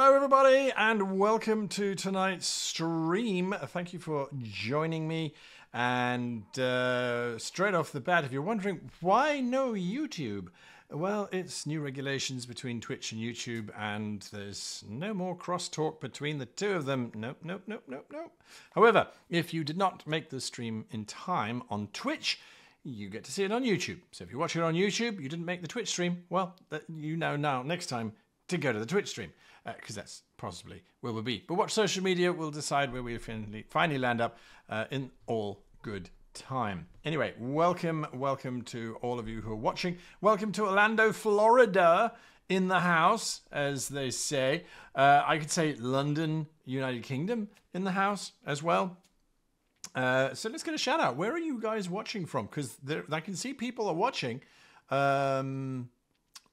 Hello, everybody, and welcome to tonight's stream. Thank you for joining me. And uh, straight off the bat, if you're wondering why no YouTube, well, it's new regulations between Twitch and YouTube, and there's no more crosstalk between the two of them. Nope, nope, nope, nope, nope. However, if you did not make the stream in time on Twitch, you get to see it on YouTube. So if you watch it on YouTube, you didn't make the Twitch stream, well, you know now next time to go to the Twitch stream, because uh, that's possibly where we'll be. But watch social media, we'll decide where we finally, finally land up uh, in all good time. Anyway, welcome, welcome to all of you who are watching. Welcome to Orlando, Florida, in the house, as they say. Uh, I could say London, United Kingdom, in the house as well. Uh, so let's get a shout out. Where are you guys watching from? Because I can see people are watching. Um,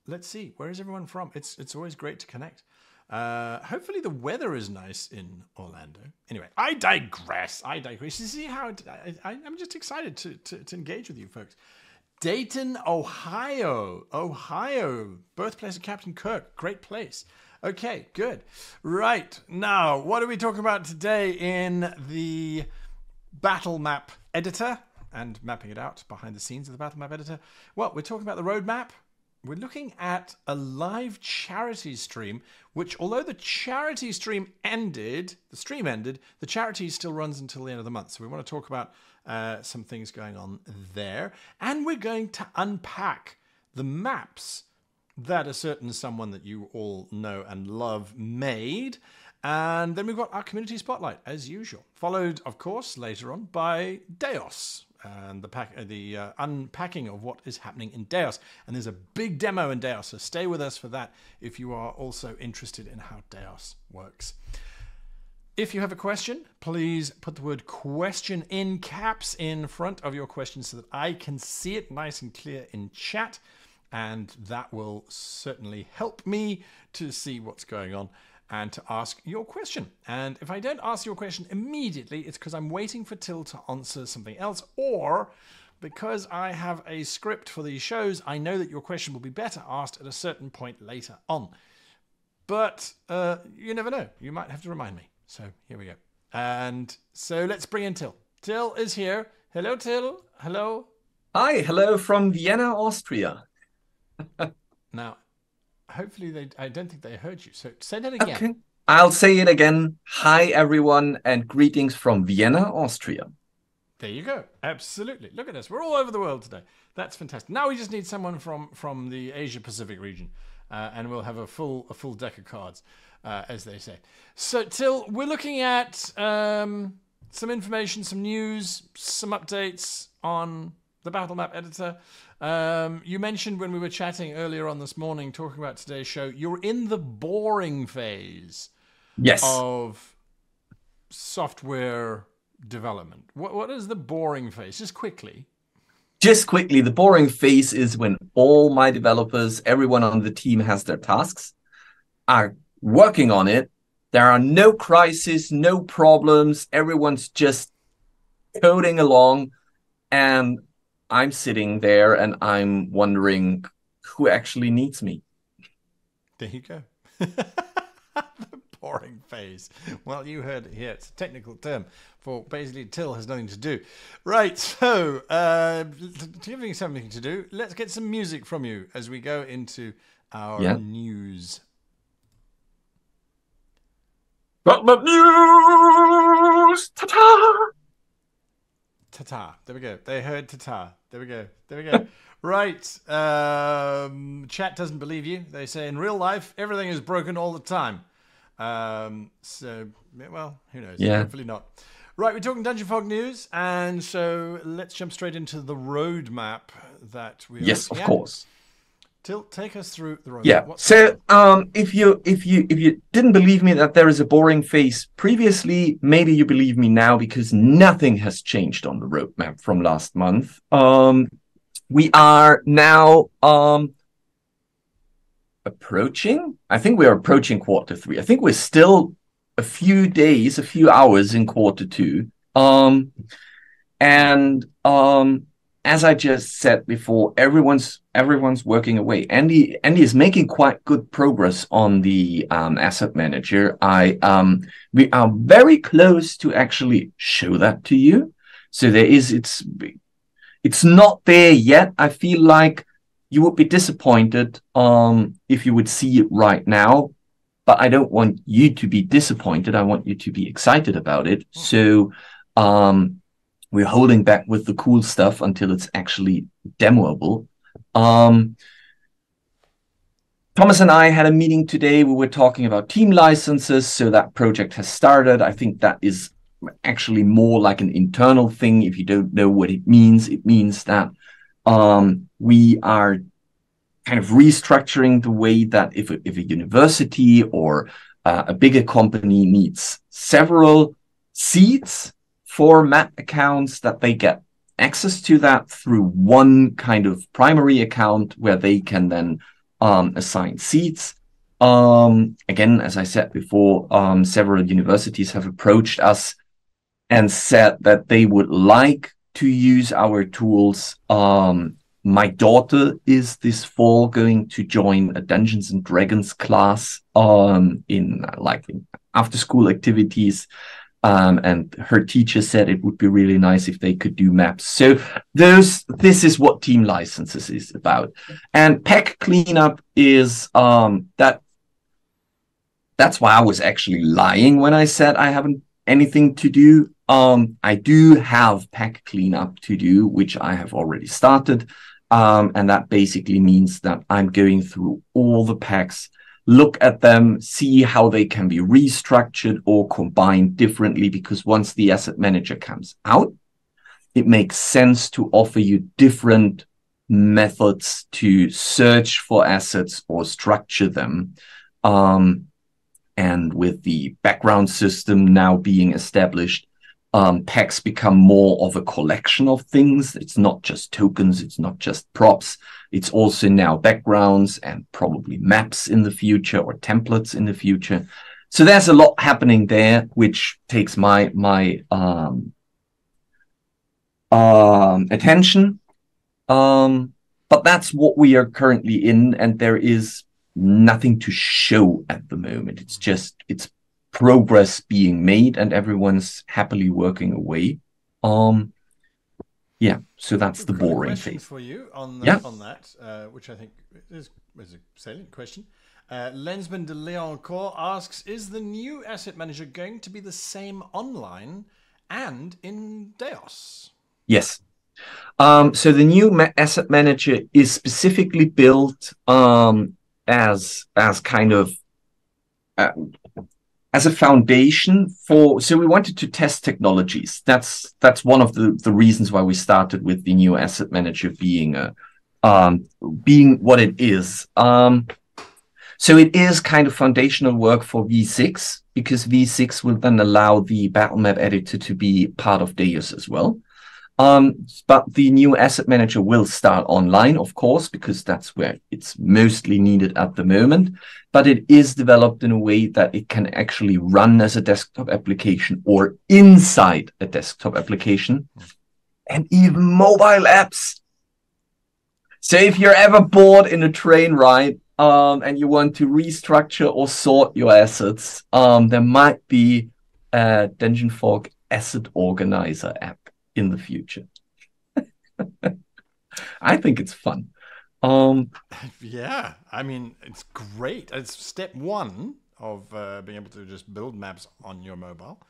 let's see. Where is everyone from? It's it's always great to connect. Uh, hopefully the weather is nice in Orlando. Anyway, I digress. I digress. You see how I, am just excited to, to, to engage with you folks. Dayton, Ohio. Ohio, birthplace of Captain Kirk. Great place. Okay, good. Right. Now, what are we talking about today in the battle map editor and mapping it out behind the scenes of the battle map editor? Well, we're talking about the roadmap we're looking at a live charity stream, which, although the charity stream ended, the stream ended, the charity still runs until the end of the month. So we want to talk about uh, some things going on there. And we're going to unpack the maps that a certain someone that you all know and love made. And then we've got our community spotlight, as usual, followed, of course, later on by Deios, and the pack, the uh, unpacking of what is happening in Deios. And there's a big demo in Deios, so stay with us for that if you are also interested in how Deios works. If you have a question, please put the word question in caps in front of your question so that I can see it nice and clear in chat. And that will certainly help me to see what's going on and to ask your question. And if I don't ask your question immediately, it's because I'm waiting for Till to answer something else, or because I have a script for these shows, I know that your question will be better asked at a certain point later on. But uh, you never know. You might have to remind me. So here we go. And so let's bring in Till. Till is here. Hello, Till. Hello. Hi. Hello from Vienna, Austria. now, hopefully they I don't think they heard you. So say that again. Okay. I'll say it again. Hi everyone and greetings from Vienna, Austria. There you go. Absolutely. Look at us. We're all over the world today. That's fantastic. Now we just need someone from from the Asia Pacific region, uh, and we'll have a full a full deck of cards, uh, as they say. So till we're looking at um, some information, some news, some updates on the battle map editor. Um, you mentioned when we were chatting earlier on this morning, talking about today's show, you're in the boring phase yes. of software development. What, what is the boring phase? Just quickly. Just quickly, the boring phase is when all my developers, everyone on the team has their tasks, are working on it. There are no crises, no problems. Everyone's just coding along. And I'm sitting there and I'm wondering who actually needs me. There you go. the boring phase. Well, you heard it here. It's a technical term for basically till has nothing to do. Right. So, uh, giving something to do, let's get some music from you as we go into our yeah. news. But the news! Ta-ta! Ta-ta. There we go. They heard ta-ta. There we go. There we go. right. Um, chat doesn't believe you. They say in real life everything is broken all the time. Um, so well, who knows? Yeah. Hopefully not. Right, we're talking Dungeon Fog news, and so let's jump straight into the roadmap that we. Yes, of at. course. Take us through the road. Yeah. What's so, um, if you if you if you didn't believe me that there is a boring phase previously, maybe you believe me now because nothing has changed on the roadmap from last month. Um, we are now um approaching. I think we are approaching quarter three. I think we're still a few days, a few hours in quarter two. Um, and um, as I just said before, everyone's everyone's working away. Andy Andy is making quite good progress on the um, asset manager. I um, we are very close to actually show that to you. So there is it's it's not there yet. I feel like you would be disappointed um, if you would see it right now. But I don't want you to be disappointed. I want you to be excited about it. Hmm. So um, we're holding back with the cool stuff until it's actually demoable. Um, Thomas and I had a meeting today. We were talking about team licenses. So that project has started. I think that is actually more like an internal thing. If you don't know what it means, it means that um, we are kind of restructuring the way that if a, if a university or uh, a bigger company needs several seats for map accounts that they get access to that through one kind of primary account where they can then um, assign seats. Um, again, as I said before, um, several universities have approached us and said that they would like to use our tools. Um, my daughter is this fall going to join a Dungeons and Dragons class um, in like after school activities. Um, and her teacher said it would be really nice if they could do maps. So those, this is what team licenses is about. And pack cleanup is um, that. That's why I was actually lying when I said I haven't anything to do. Um, I do have pack cleanup to do, which I have already started. Um, and that basically means that I'm going through all the packs look at them, see how they can be restructured or combined differently. Because once the asset manager comes out, it makes sense to offer you different methods to search for assets or structure them. Um, and with the background system now being established, um, packs become more of a collection of things. It's not just tokens, it's not just props. It's also now backgrounds and probably maps in the future or templates in the future. So there's a lot happening there, which takes my my um, um, attention. Um, but that's what we are currently in, and there is nothing to show at the moment. It's just it's progress being made and everyone's happily working away. Um, yeah, so that's the boring thing. for you on the, yeah. on that, uh, which I think is, is a salient question. Uh, Lensman de Leoncourt asks: Is the new asset manager going to be the same online and in Deios? Yes. Um, so the new ma- asset manager is specifically built um, as as kind of uh, as a foundation for so we wanted to test technologies. That's that's one of the the reasons why we started with the new asset manager being a um, being what it is. Um, so it is kind of foundational work for v6 because v6 will then allow the battle map editor to be part of Deios as well um, but the new asset manager will start online, of course, because that's where it's mostly needed at the moment. But it is developed in a way that it can actually run as a desktop application or inside a desktop application and even mobile apps. So if you're ever bored in a train ride um, and you want to restructure or sort your assets, um, there might be a Dungeon Fog asset organizer app in the future. I think it's fun. Um, yeah, I mean, it's great. It's step one of uh, being able to just build maps on your mobile.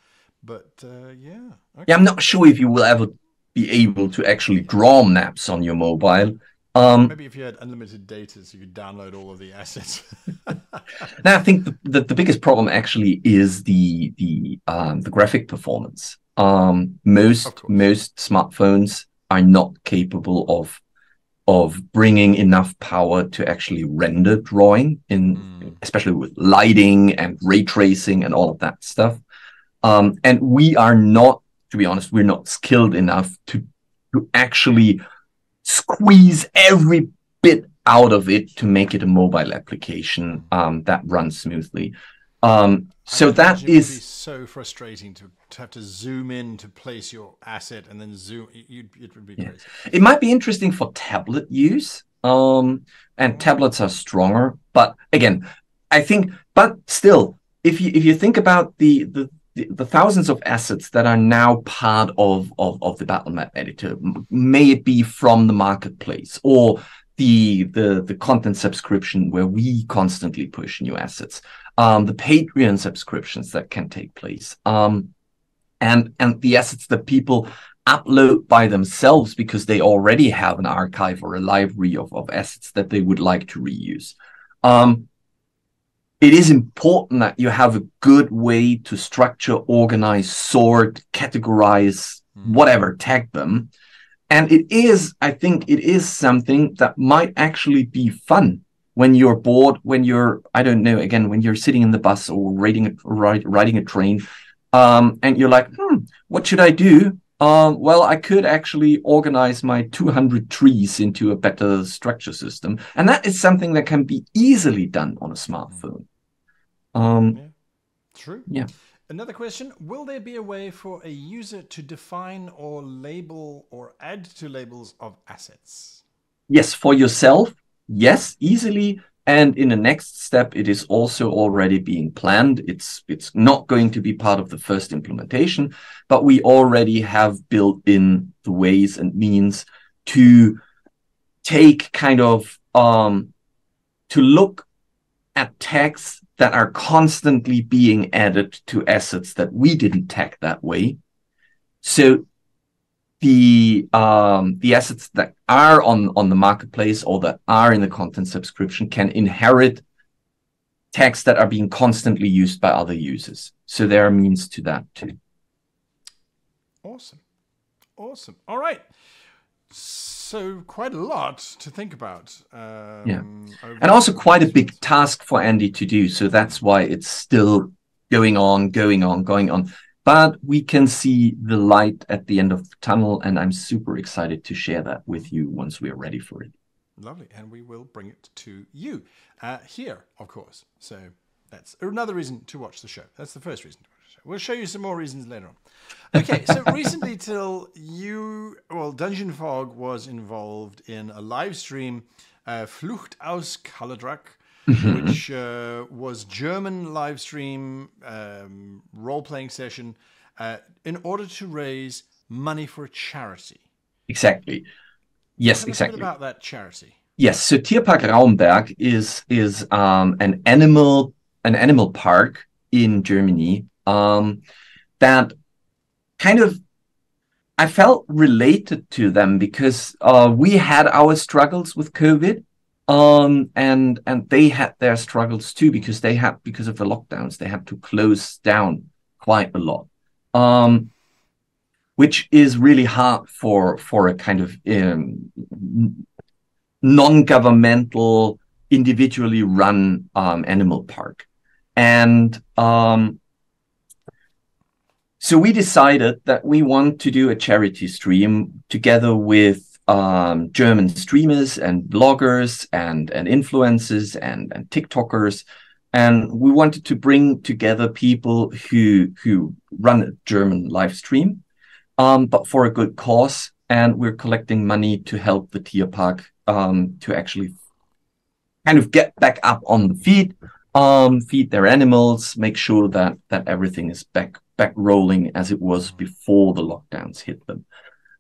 But uh, yeah. Okay. Yeah, I'm not sure if you will ever be able to actually draw maps on your mobile. Um, Maybe if you had unlimited data, so you could download all of the assets. now, I think the, the, the, biggest problem actually is the the um, the graphic performance. Um, most most smartphones are not capable of of bringing enough power to actually render drawing in mm. especially with lighting and ray tracing and all of that stuff. Um, and we are not to be honest we're not skilled enough to to actually squeeze every bit out of it to make it a mobile application um, that runs smoothly Um, so that is so frustrating to, to have to zoom in to place your asset and then zoom. You, it would be yeah. crazy. It might be interesting for tablet use. Um, and mm. tablets are stronger, but again, I think, but still, if you if you think about the the the, the, thousands of assets that are now part of, of, of the Battlemap editor, may it be from the marketplace or the, the, the content subscription where we constantly push new assets, um, the Patreon subscriptions that can take place, um, and, and the assets that people upload by themselves because they already have an archive or a library of, of assets that they would like to reuse. Um, it is important that you have a good way to structure, organize, sort, categorize, mm. whatever, tag them. And it is, I think it is something that might actually be fun when you're bored, when you're, I don't know, again, when you're sitting in the bus or riding a, riding a train, um, and you're like, hmm, what should I do? Um, well, I could actually organize my 200 trees into a better structure system. And that is something that can be easily done on a smartphone. Um, yeah. True. Yeah. Another question Will there be a way for a user to define or label or add to labels of assets? Yes, for yourself, yes, easily. And in the next step, it is also already being planned. It's it's not going to be part of the first implementation, but we already have built in the ways and means to take kind of um, to look at tags that are constantly being added to assets that we didn't tag that way. So the um, the assets that are on on the marketplace or that are in the content subscription can inherit tags that are being constantly used by other users. So there are means to that too. Awesome, awesome. All right. So quite a lot to think about. Um, yeah, and also quite a big task for Andy to do. So that's why it's still going on, going on, going on. But we can see the light at the end of the tunnel, and I'm super excited to share that with you once we are ready for it. Lovely, and we will bring it to you uh, here, of course. So that's another reason to watch the show. That's the first reason to We'll show you some more reasons later on. Okay, so recently, till you, well, Dungeon Fog was involved in a live stream, uh, Flucht aus Keladrak, mm-hmm. which uh, was German live stream um, role playing session uh, in order to raise money for a charity. Exactly. Yes, exactly. about that charity. Yes, so Tierpark Rauenberg is is um, an animal an animal park in Germany um, that kind of I felt related to them because uh, we had our struggles with COVID, um, and and they had their struggles too because they had because of the lockdowns they had to close down quite a lot, um, which is really hard for for a kind of um, non-governmental, individually run um, animal park, and um, so we decided that we want to do a charity stream together with um, German streamers and bloggers and, and influencers and, and TikTokers. And we wanted to bring together people who who run a German live stream, um, but for a good cause. And we're collecting money to help the Tierpark um, to actually kind of get back up on the feet, um, feed their animals, make sure that that everything is back back rolling as it was before the lockdowns hit them.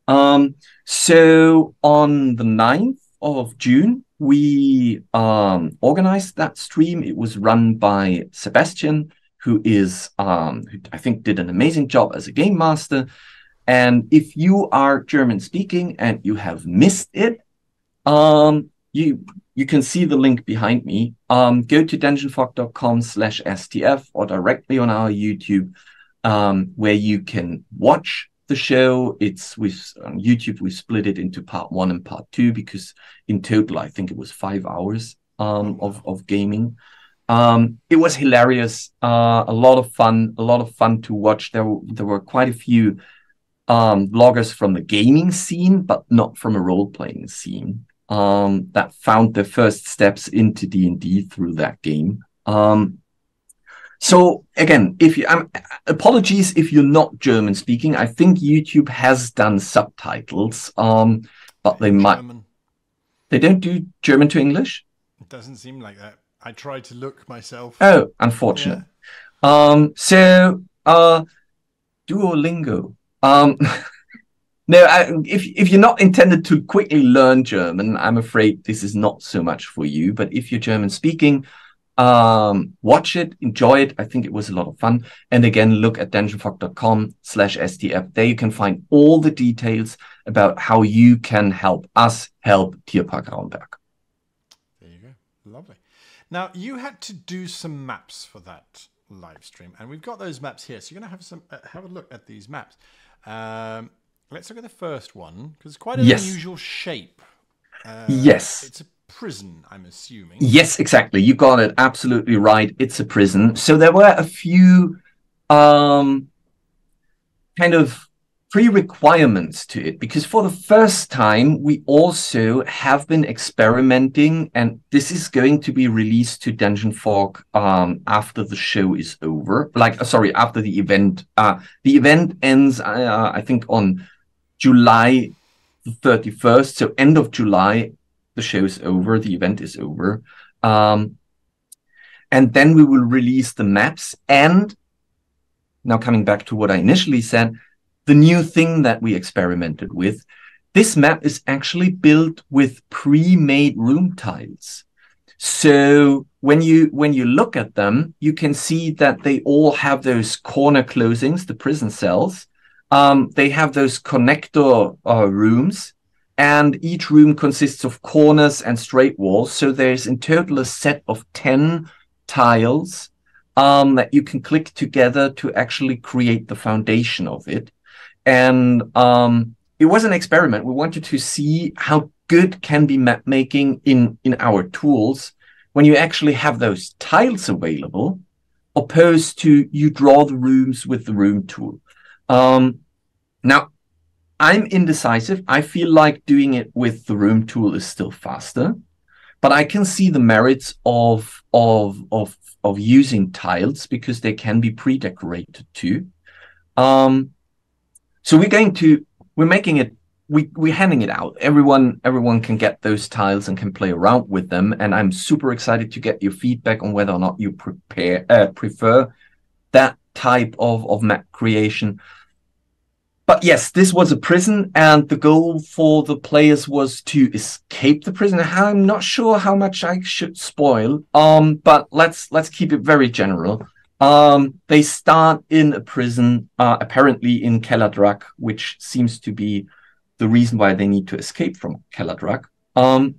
Um, so on the 9th of June, we um, organized that stream. It was run by Sebastian, who is, um, who I think, did an amazing job as a game master. And if you are German speaking and you have missed it, um, you you can see the link behind me. Um, go to dungeonfog.com slash STF or directly on our YouTube um, where you can watch the show. It's with on YouTube. We split it into part one and part two because in total, I think it was five hours um, of of gaming. Um, it was hilarious, uh, a lot of fun, a lot of fun to watch. There, there were quite a few um, bloggers from the gaming scene, but not from a role playing scene um, that found their first steps into D and D through that game. Um, so again, if you, um, apologies if you're not German speaking. I think YouTube has done subtitles, um, but they might. They don't do German to English. It doesn't seem like that. I tried to look myself. Oh, unfortunate. Yeah. Um, so uh, Duolingo. Um, no, I, if if you're not intended to quickly learn German, I'm afraid this is not so much for you. But if you're German speaking, um, watch it, enjoy it. I think it was a lot of fun. And again, look at dungeonfog.com slash STF. There you can find all the details about how you can help us help Tierpark Rauenberg. There you go. Lovely. Now, you had to do some maps for that live stream, and we've got those maps here. So you're going to have some uh, have a look at these maps. Um, let's look at the first one because it's quite an yes. unusual shape. Uh, yes, it's a prison, I'm assuming. Yes, exactly. You got it absolutely right. It's a prison. So there were a few um, kind of pre-requirements to it because for the first time we also have been experimenting and this is going to be released to Dungeon Fog um, after the show is over like uh, sorry after the event uh, the event ends uh, I think on July 31st so end of July the show is over, the event is over. Um, and then we will release the maps. And now coming back to what I initially said, the new thing that we experimented with, this map is actually built with pre-made room tiles. So when you when you look at them, you can see that they all have those corner closings, the prison cells. Um, they have those connector uh, rooms and each room consists of corners and straight walls. So there's in total a set of 10 tiles um, that you can click together to actually create the foundation of it. And um, it was an experiment. We wanted to see how good can be map making in, in our tools when you actually have those tiles available, opposed to you draw the rooms with the room tool. Um, now, I'm indecisive. I feel like doing it with the room tool is still faster, but I can see the merits of of of of using tiles because they can be pre-decorated too. Um, so we're going to we're making it we we're handing it out. Everyone everyone can get those tiles and can play around with them. And I'm super excited to get your feedback on whether or not you prepare uh, prefer that type of of map creation but yes, this was a prison, and the goal for the players was to escape the prison. I'm not sure how much I should spoil, um, but let's let's keep it very general. Um, they start in a prison, uh, apparently in Keladrak, which seems to be the reason why they need to escape from Keladrak. Um,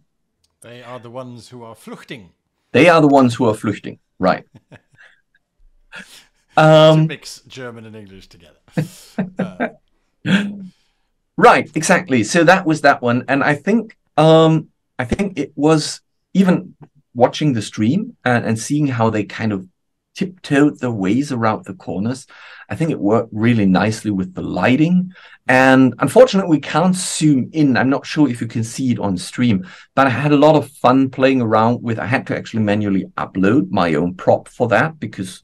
they are the ones who are fluchting. They are the ones who are fluchting, right? um, mix German and English together. Uh, right, exactly. So that was that one, and I think um, I think it was even watching the stream and, and seeing how they kind of tiptoed the ways around the corners. I think it worked really nicely with the lighting. And unfortunately, we can't zoom in. I'm not sure if you can see it on stream, but I had a lot of fun playing around with. I had to actually manually upload my own prop for that because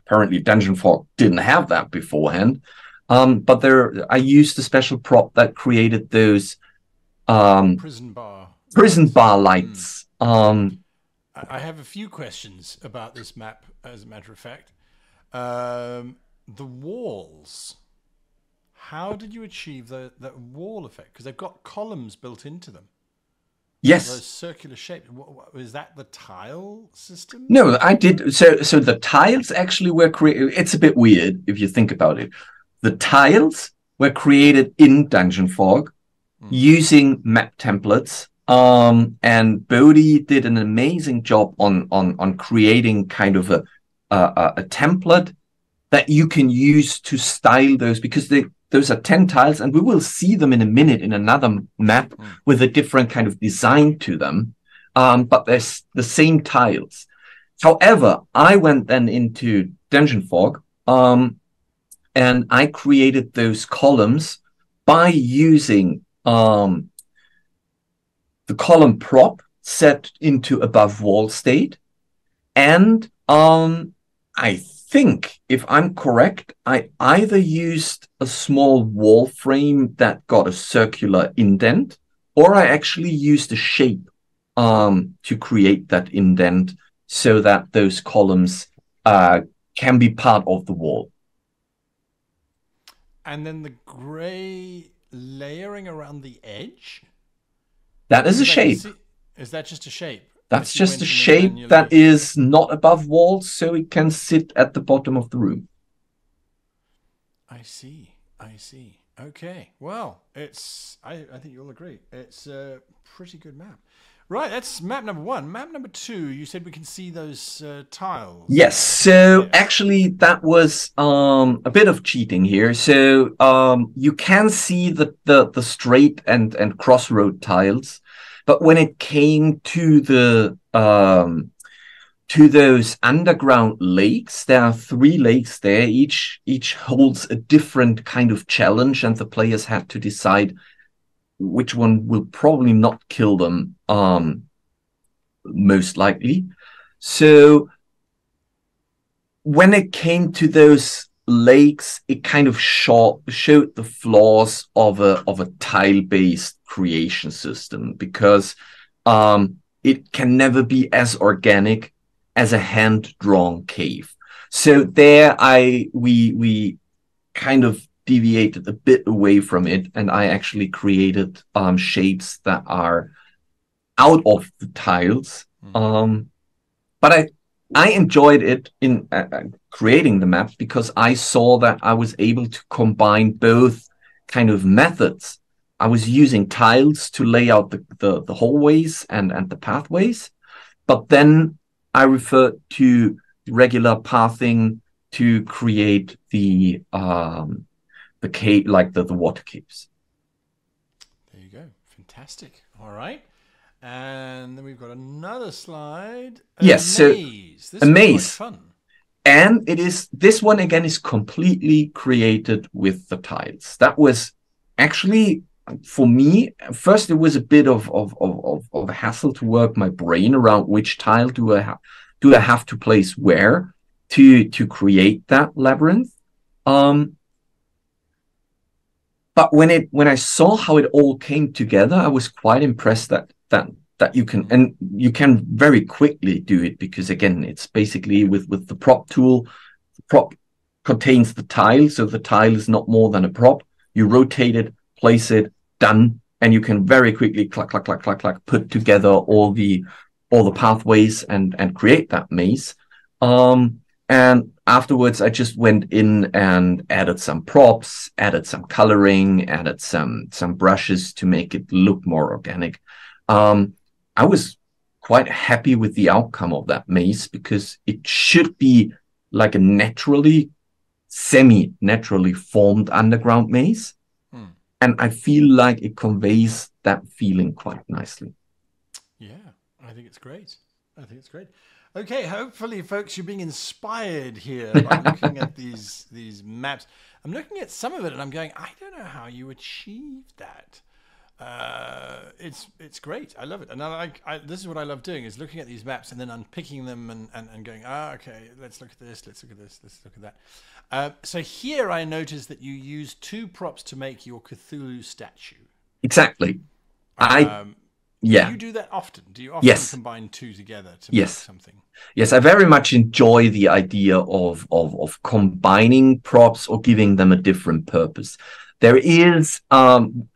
apparently Dungeon Fog didn't have that beforehand. Um, but there, I used a special prop that created those um, prison bar prison bar lights. Mm. Um, I have a few questions about this map. As a matter of fact, um, the walls. How did you achieve the that wall effect? Because they've got columns built into them. Yes. Those circular shape. Was that the tile system? No, I did. So, so the tiles actually were created. It's a bit weird if you think about it. The tiles were created in Dungeon Fog mm. using map templates. Um, and Bodhi did an amazing job on on on creating kind of a a, a template that you can use to style those because they those are 10 tiles and we will see them in a minute in another map mm. with a different kind of design to them um, but there's the same tiles however i went then into dungeon fog um, and I created those columns by using um, the column prop set into above wall state. And um, I think, if I'm correct, I either used a small wall frame that got a circular indent, or I actually used a shape um, to create that indent so that those columns uh, can be part of the wall. And then the gray layering around the edge? That is a shape. Is that just a shape? That's just a shape that is not above walls, so it can sit at the bottom of the room. I see. I see. Okay. Well, it's. I, I think you'll agree. It's a pretty good map. Right, that's map number one. Map number two, you said we can see those uh, tiles. Yes. So actually, that was um, a bit of cheating here. So um, you can see the, the the straight and and crossroad tiles, but when it came to the um, to those underground lakes, there are three lakes there. Each each holds a different kind of challenge, and the players had to decide which one will probably not kill them um, most likely. So when it came to those lakes, it kind of showed showed the flaws of a of a tile based creation system because um, it can never be as organic as a hand drawn cave. So there, I we we kind of deviated a bit away from it, and I actually created um, shapes that are out of the tiles. Mm. Um, but I I enjoyed it in uh, uh, creating the map because I saw that I was able to combine both kind of methods. I was using tiles to lay out the, the, the hallways and, and the pathways, but then I referred to regular pathing to create the um, the cave, like the, the water caves. There you go. Fantastic. All right. And then we've got another slide. A yes, maze. So this a maze. fun. And it is this one again is completely created with the tiles. That was actually for me. First, it was a bit of of of of, a hassle to work my brain around which tile do I have do I have to place where to to create that labyrinth. Um, but when it when I saw how it all came together, I was quite impressed that that that you can and you can very quickly do it because again, it's basically with with the prop tool. The prop contains the tile, so the tile is not more than a prop. You rotate it, place it, done, and you can very quickly clack clack clack clack clack put together all the all the pathways and and create that maze. Um, and afterwards, I just went in and added some props, added some coloring, added some some brushes to make it look more organic. Um, I was quite happy with the outcome of that maze because it should be like a naturally, semi-naturally formed underground maze, hmm. and I feel like it conveys that feeling quite nicely. Yeah, I think it's great. I think it's great. Okay, hopefully, folks, you're being inspired here by looking at these these maps. I'm looking at some of it, and I'm going, I don't know how you achieved that. Uh, it's it's great. I love it, and I like. I, this is what I love doing: is looking at these maps and then unpicking them and, and, and going, ah, okay, let's look at this, let's look at this, let's look at that. Uh, so here, I noticed that you use two props to make your Cthulhu statue. Exactly. I um, yeah. Do you do that often? Do you often yes. combine two together to yes. make something? Yes, I very much enjoy the idea of, of of combining props or giving them a different purpose. There is um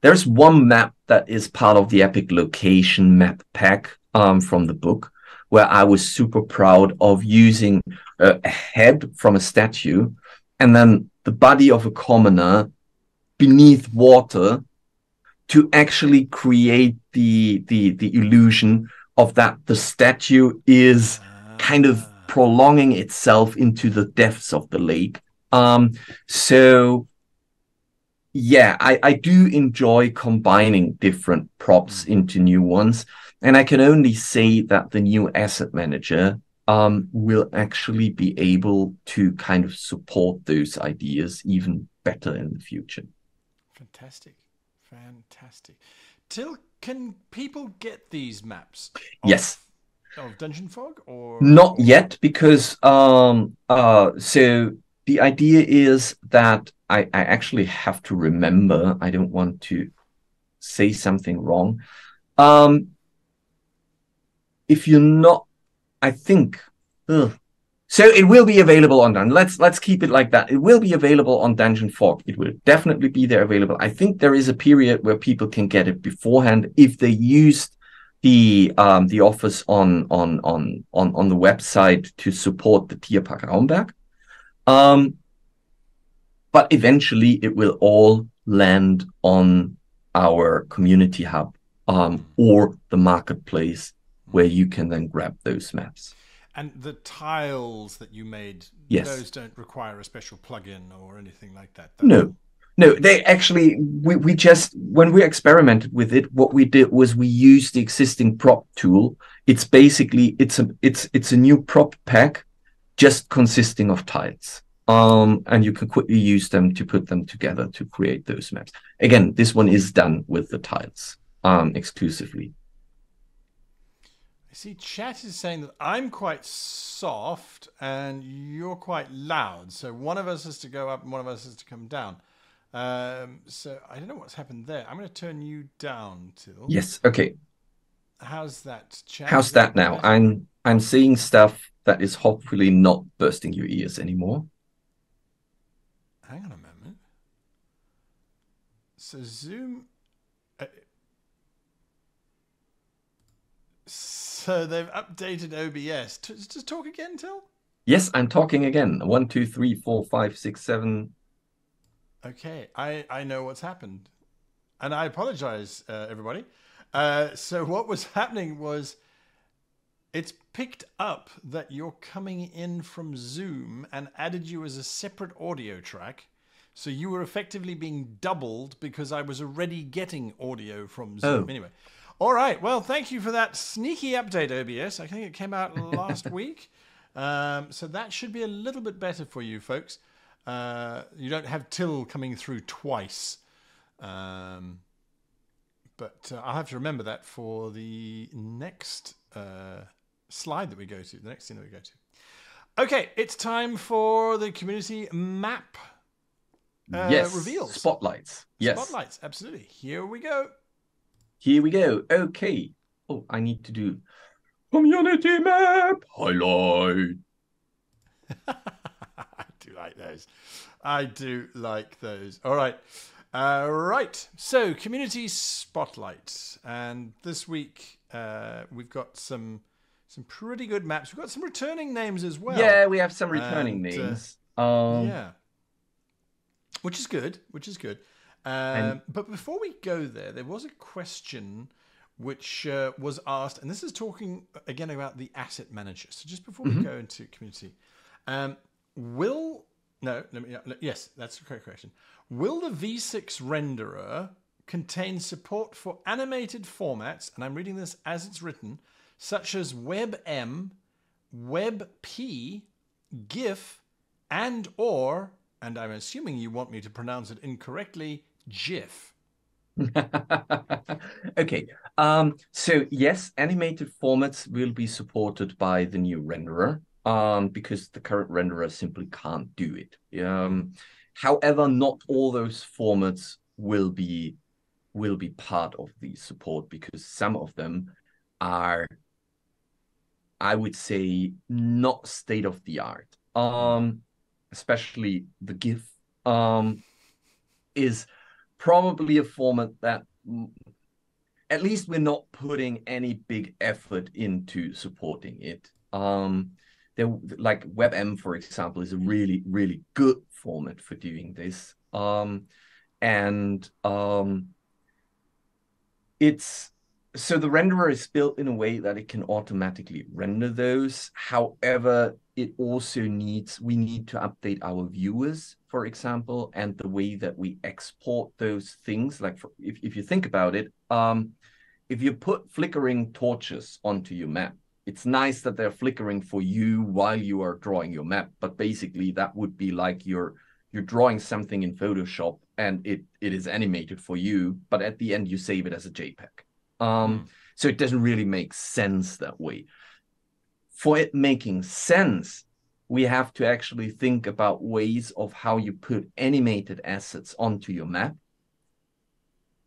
there's one map that is part of the epic location map pack um from the book where I was super proud of using a head from a statue and then the body of a commoner beneath water to actually create the the the illusion of that the statue is kind of prolonging itself into the depths of the lake. Um, so yeah, I, I do enjoy combining different props mm. into new ones. And I can only say that the new asset manager um, will actually be able to kind of support those ideas even better in the future. Fantastic. Fantastic. Till, can people get these maps? Yes. of Dungeon Fog, or not yet? Because um, uh, so the idea is that I, I actually have to remember. I don't want to say something wrong. Um, if you're not, I think. Ugh. So it will be available on Dungeon. Let's let's keep it like that. It will be available on Dungeon Fog. It will definitely be there available. I think there is a period where people can get it beforehand if they used the um, the office on on on on on the website to support the Tierpark Rauenberg. Um, but eventually, it will all land on our community hub um, or the marketplace where you can then grab those maps. And the tiles that you made, yes. those don't require a special plugin or anything like that. Though. No, no. They actually, we, we just when we experimented with it, what we did was we used the existing prop tool. It's basically it's a it's it's a new prop pack, just consisting of tiles. Um, and you can quickly use them to put them together to create those maps. Again, this one is done with the tiles um, exclusively. See chat is saying that I'm quite soft and you're quite loud. So one of us has to go up and one of us has to come down. Um, so I don't know what's happened there. I'm going to turn you down, Till. Yes. Okay. How's that chat? How's that, that now? Better? I'm I'm seeing stuff that is hopefully not bursting your ears anymore. Hang on a moment. So Zoom. Uh, so they've updated OBS. Just talk again, Till. Yes, I'm talking again. One, two, three, four, five, six, seven. Okay, I I know what's happened, and I apologize, uh, everybody. Uh, so what was happening was it's picked up that you're coming in from Zoom and added you as a separate audio track. So you were effectively being doubled because I was already getting audio from Zoom. Oh. Anyway. All right. Well, thank you for that sneaky update, OBS. I think it came out last week. Um, so that should be a little bit better for you folks. Uh, you don't have Till coming through twice. Um, but uh, I'll have to remember that for the next uh, slide that we go to, the next thing that we go to. Okay, it's time for the community map uh, yes. reveals. Spotlights. Yes. Spotlights, absolutely. Here we go. Here we go. Okay. Oh, I need to do community map highlight. I do like those. I do like those. All right. Uh, right. So, community spotlight. And this week, uh, we've got some some pretty good maps. We've got some returning names as well. Yeah, we have some returning and, uh, names. Uh, um, yeah, which is good. Which is good. Um, and, but before we go there, there was a question which uh, was asked, and this is talking again about the asset manager. So just before mm-hmm. we go into community, um, will no, let me, no, yes, that's the correct question. Will the V6 renderer contain support for animated formats? And I'm reading this as it's written such as WebM, WebP, GIF, and or, and I'm assuming you want me to pronounce it incorrectly, GIF. okay. Um, so yes, animated formats will be supported by the new renderer um, because the current renderer simply can't do it. Um, however, not all those formats will be will be part of the support because some of them are I would say not state of the art. Um, especially the GIF um, is probably a format that at least we're not putting any big effort into supporting it. Um, there, like WebM, for example, is a really, really good format for doing this. Um, and um, it's so the renderer is built in a way that it can automatically render those. However, it also needs, we need to update our viewers, for example, and the way that we export those things. Like for, if, if you think about it, um, if you put flickering torches onto your map, it's nice that they're flickering for you while you are drawing your map, but basically that would be like you're you're drawing something in Photoshop and it it is animated for you, but at the end you save it as a JPEG. Um, mm. So it doesn't really make sense that way. for it making sense, we have to actually think about ways of how you put animated assets onto your map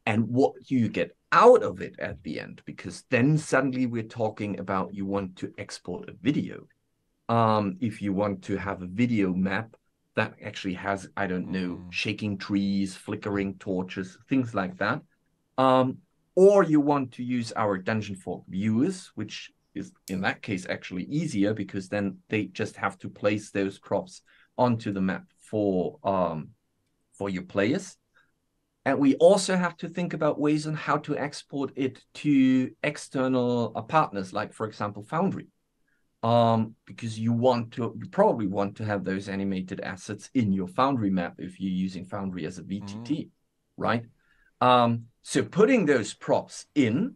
and what you get out of it at the end, because then suddenly we're talking about you want to export a video. Um, if you want to have a video map that actually has, I don't know, mm. shaking trees, flickering torches, things like that. Um, or you want to use our Dungeon Fog viewers, which is in that case actually easier because then they just have to place those crops onto the map for um, for your players. And we also have to think about ways on how to export it to external uh, partners, like for example, Foundry. Um, because you want to, you probably want to have those animated assets in your Foundry map if you're using Foundry as a VTT, mm. right? Um, so putting those props in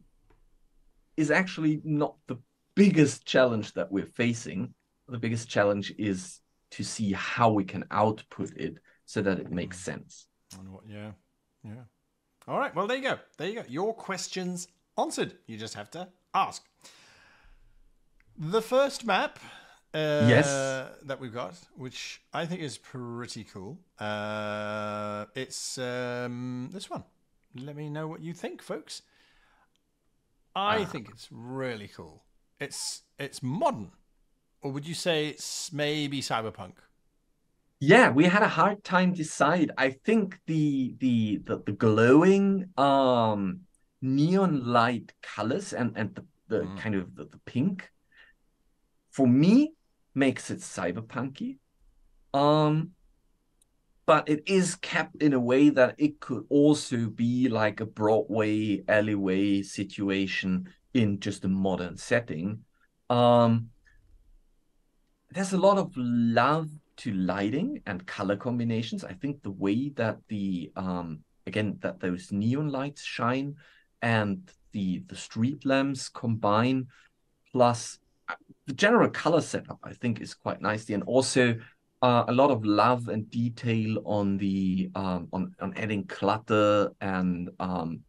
is actually not the biggest challenge that we're facing. The biggest challenge is to see how we can output it so that it makes sense. Yeah. Yeah. All right. Well, there you go. There you go. Your questions answered. You just have to ask. The first map uh, yes. that we've got, which I think is pretty cool. Uh, it's um, this one. Let me know what you think, folks. I ah. think it's really cool. It's it's modern, or would you say it's maybe cyberpunk? yeah we had a hard time decide i think the the the, the glowing um neon light colors and and the, the mm. kind of the, the, pink for me makes it cyberpunky um but it is kept in a way that it could also be like a broadway alleyway situation in just a modern setting um there's a lot of love to lighting and color combinations. I think the way that the um, again that those neon lights shine and the the street lamps combine, plus uh, the general color setup, I think is quite nicely, and also uh, a lot of love and detail on the um, on on adding clutter and um,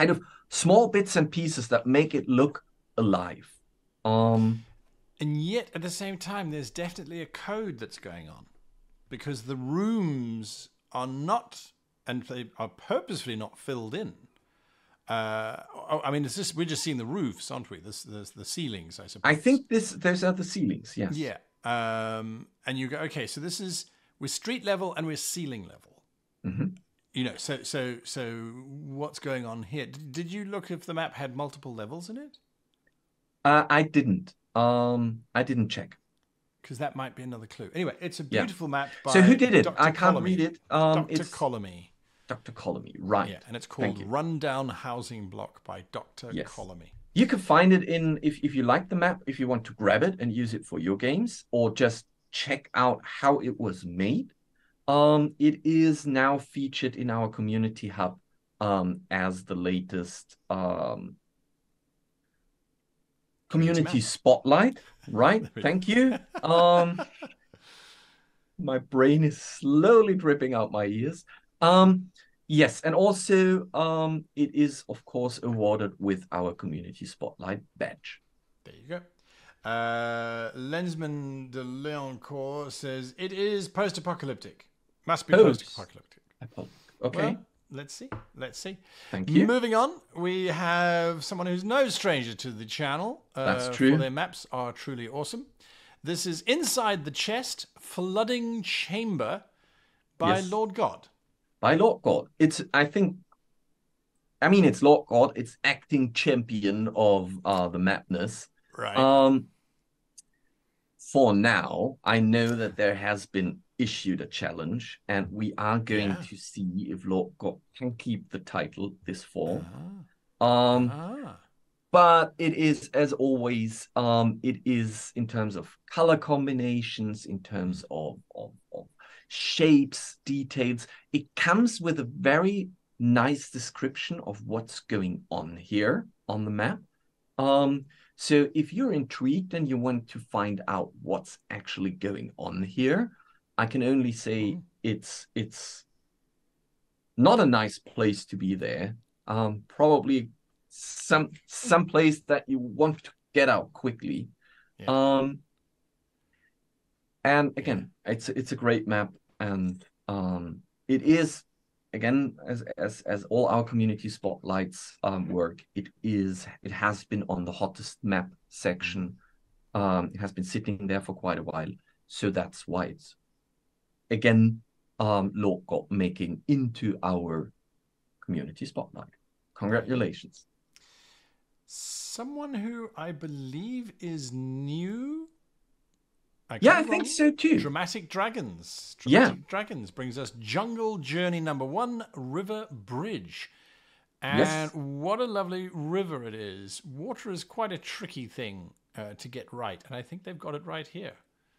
kind of small bits and pieces that make it look alive. Um, and yet, at the same time, there's definitely a code that's going on because the rooms are not, and they are purposefully not filled in. Uh, I mean, it's just we're just seeing the roofs, aren't we? This, the, the ceilings, I suppose. I think this those are the ceilings. Yes. Yeah. Um, and you go, okay, so this is we're street level and we're ceiling level. Mm-hmm. You know, so so so what's going on here? Did you look if the map had multiple levels in it? Uh, I didn't. Um, I didn't check because that might be another clue. Anyway, it's a beautiful yeah. map. so who did it? Dr. I can't read it. Um, Dr. Colomy. Dr. Colomy, right? Yeah, and it's called Rundown Housing Block by Dr. Yes. You can find it in if if you like the map, if you want to grab it and use it for your games, or just check out how it was made. Um, it is now featured in our community hub um, as the latest um, community spotlight, right? Thank you. Um, my brain is slowly dripping out my ears. Um, yes, and also um, it is of course awarded with our community spotlight badge. There you go. Uh, Lensman de Leoncourt says it is post-apocalyptic. Must be post-apocalyptic. Okay. Well, let's see. Let's see. Thank you. Moving on, we have someone who's no stranger to the channel. Uh, That's true. their maps are truly awesome. This is Inside the Chest Flooding Chamber by yes. Lord God. By Lord God. It's, I think, I mean, it's Lord God. It's acting champion of uh, the mapness. Right. Um, for now, I know that there has been issued a challenge, and we are going yeah. to see if Lord God can keep the title this fall. Uh-huh. Um, uh-huh. But it is, as always, um, it is in terms of color combinations, in terms of, of, of shapes, details. It comes with a very nice description of what's going on here on the map. Um, so if you're intrigued and you want to find out what's actually going on here, I can only say mm-hmm. it's it's not a nice place to be there. Um, probably some some place that you want to get out quickly. Yeah. Um, and again, it's it's a great map, and um, it is again as as as all our community spotlights um, work. It is it has been on the hottest map section. Um, it has been sitting there for quite a while, so that's why it's again um, got making into our community spotlight. Congratulations. Someone who I believe is new. I yeah, I think so too. Dramatic Dragons. Dramatic yeah. Dragons brings us Jungle Journey number one, River Bridge. And yes. what a lovely river it is. Water is quite a tricky thing uh, to get right. And I think they've got it right here.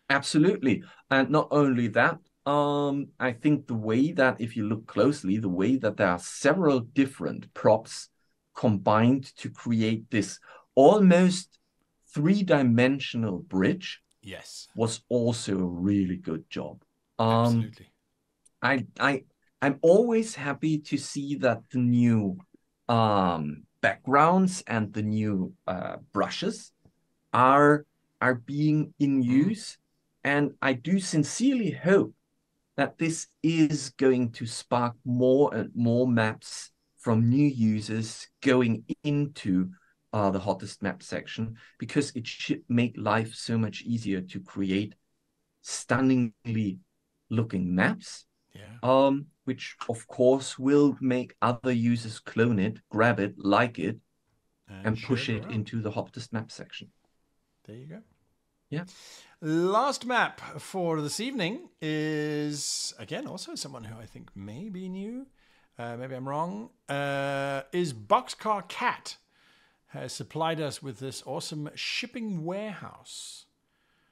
Absolutely. And not only that, um, I think the way that, if you look closely, the way that there are several different props combined to create this almost three-dimensional bridge yes was also a really good job um Absolutely. i i i'm always happy to see that the new um backgrounds and the new uh, brushes are are being in mm-hmm. use mm. and i do sincerely hope that this is going to spark more and more maps from new users going into uh, the hottest map section because it should make life so much easier to create stunningly looking maps. Yeah. Um, which of course will make other users clone it, grab it, like it, and, and push it, it into the hottest map section. There you go. Yeah. Last map for this evening is again also someone who I think may be new. Uh, maybe I'm wrong. Uh, is Boxcar Cat has supplied us with this awesome shipping warehouse.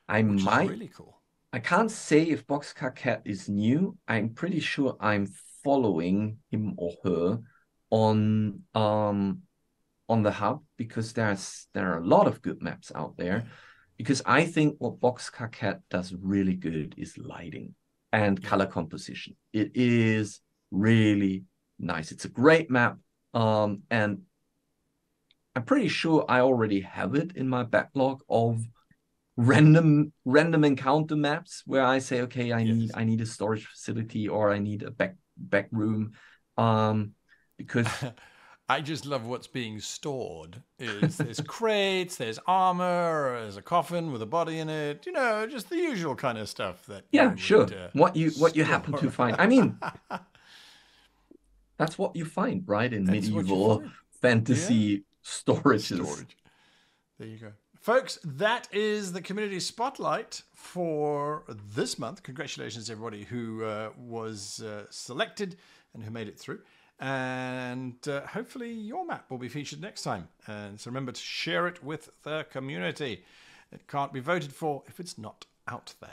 I might. really cool. I can't say if Boxcar Cat is new. I'm pretty sure I'm following him or her on um on the hub because there's there are a lot of good maps out there. Because I think what Boxcar Cat does really good is lighting and color composition. It is really nice. It's a great map. Um, and I'm pretty sure I already have it in my backlog of random random encounter maps where I say, okay, I yes. need I need a storage facility or I need a back back room. Um, because I just love what's being stored. Is there's crates, there's armor, there's a coffin with a body in it. You know, just the usual kind of stuff that. Yeah, sure. Would, uh, what you what you happen to find. I mean, that's what you find, right, in that's medieval fantasy yeah. storages. Storage. There you go. Folks, that is the community spotlight for this month. Congratulations, everybody who uh, was uh, selected and who made it through. And uh, hopefully, your map will be featured next time. And so remember to share it with the community. It can't be voted for if it's not out there.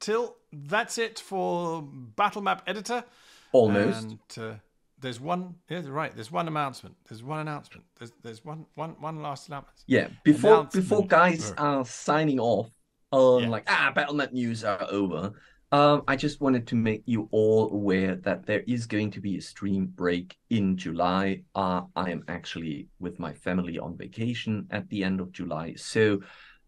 Till that's it for Battle Map Editor. Almost. And uh, there's one. Yeah, right. There's one announcement. There's one announcement. There's there's one one one last announcement. Yeah. Before before guys are signing off on yeah. like ah BattleMap news are over. Um, I just wanted to make you all aware that there is going to be a stream break in July. Uh, I am actually with my family on vacation at the end of July. So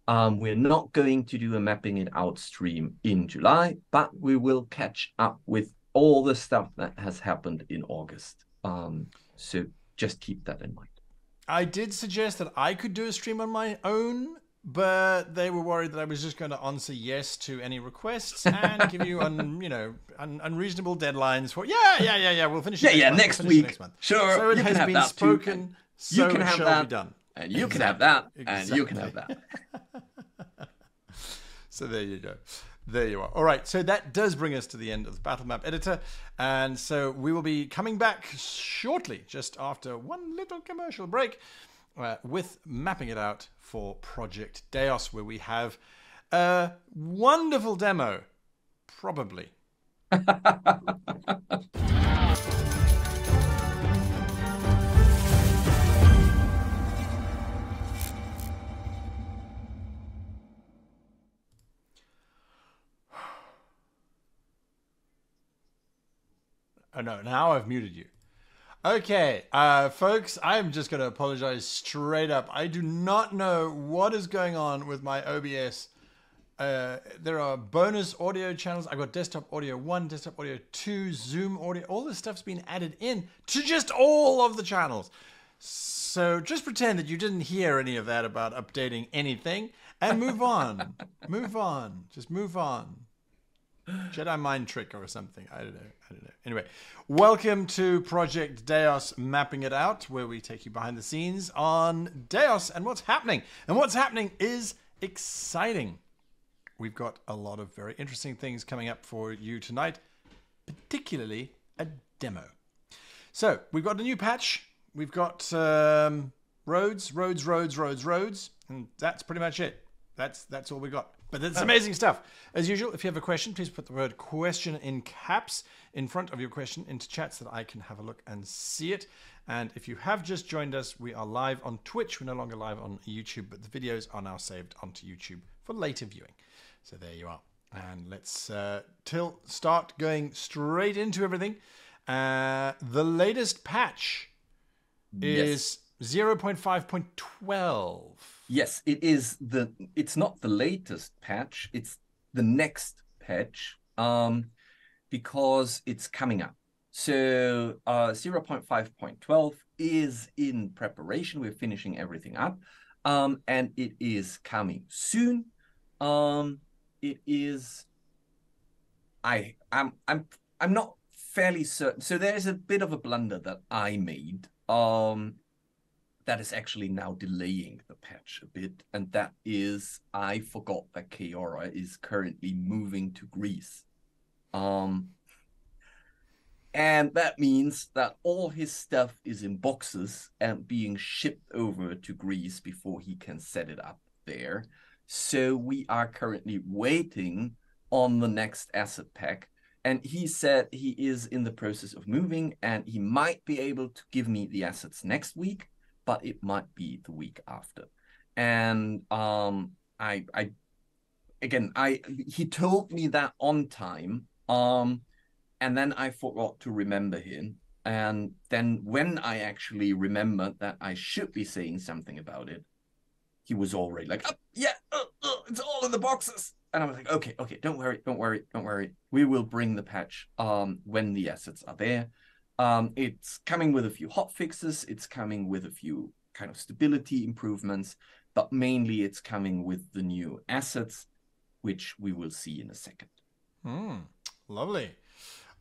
um, we're not going to do a mapping it out stream in July, but we will catch up with all the stuff that has happened in August. Um, so just keep that in mind. I did suggest that I could do a stream on my own but they were worried that I was just going to answer yes to any requests and give you un, you know un, unreasonable deadlines for yeah yeah yeah yeah we'll finish yeah yeah month. next we'll week next month. sure so it has been spoken too. so you can have that done and you exactly. can have that and you can have that so there you go there you are. All right, so that does bring us to the end of the Battle Map Editor. And so we will be coming back shortly, just after one little commercial break, uh, with mapping it out for Project Deios, where we have a wonderful demo, probably. Oh no, now I've muted you. Okay, uh, folks, I'm just going to apologize straight up. I do not know what is going on with my OBS. Uh, there are bonus audio channels. I've got desktop audio 1, desktop audio 2, Zoom audio. All this stuff's been added in to just all of the channels. So just pretend that you didn't hear any of that about updating anything and move on. move on. Just move on. Jedi mind trick or something. I don't know. I don't know. Anyway, welcome to Project Deios Mapping It Out, where we take you behind the scenes on Deios and what's happening. And what's happening is exciting. We've got a lot of very interesting things coming up for you tonight, particularly a demo. So, we've got a new patch. We've got um, roads, roads, roads, roads, roads, and that's pretty much it. That's that's all we got. But it's amazing stuff. As usual, if you have a question, please put the word question in caps in front of your question into chat so that I can have a look and see it. And if you have just joined us, we are live on Twitch. We're no longer live on YouTube, but the videos are now saved onto YouTube for later viewing. So there you are. And let's uh, till start going straight into everything. Uh, the latest patch is 0.5.12. Yes, it is the it's not the latest patch, it's the next patch um because it's coming up. So uh 0.5.12 is in preparation. We're finishing everything up. Um and it is coming soon. Um it is I I'm I'm I'm not fairly certain. So there's a bit of a blunder that I made. Um that is actually now delaying the patch a bit, and that is I forgot that Keora is currently moving to Greece. Um, and that means that all his stuff is in boxes and being shipped over to Greece before he can set it up there. So we are currently waiting on the next asset pack. And he said he is in the process of moving and he might be able to give me the assets next week but it might be the week after. And um, I, I, again, I he told me that on time, um, and then I forgot to remember him. And then when I actually remembered that I should be saying something about it, he was already like, oh, "Yeah, uh, uh, it's all in the boxes." And I was like, "Okay, okay, don't worry, don't worry, don't worry. We will bring the patch um, when the assets are there." Um, it's coming with a few hot fixes. It's coming with a few kind of stability improvements, but mainly it's coming with the new assets, which we will see in a second. Mm, lovely.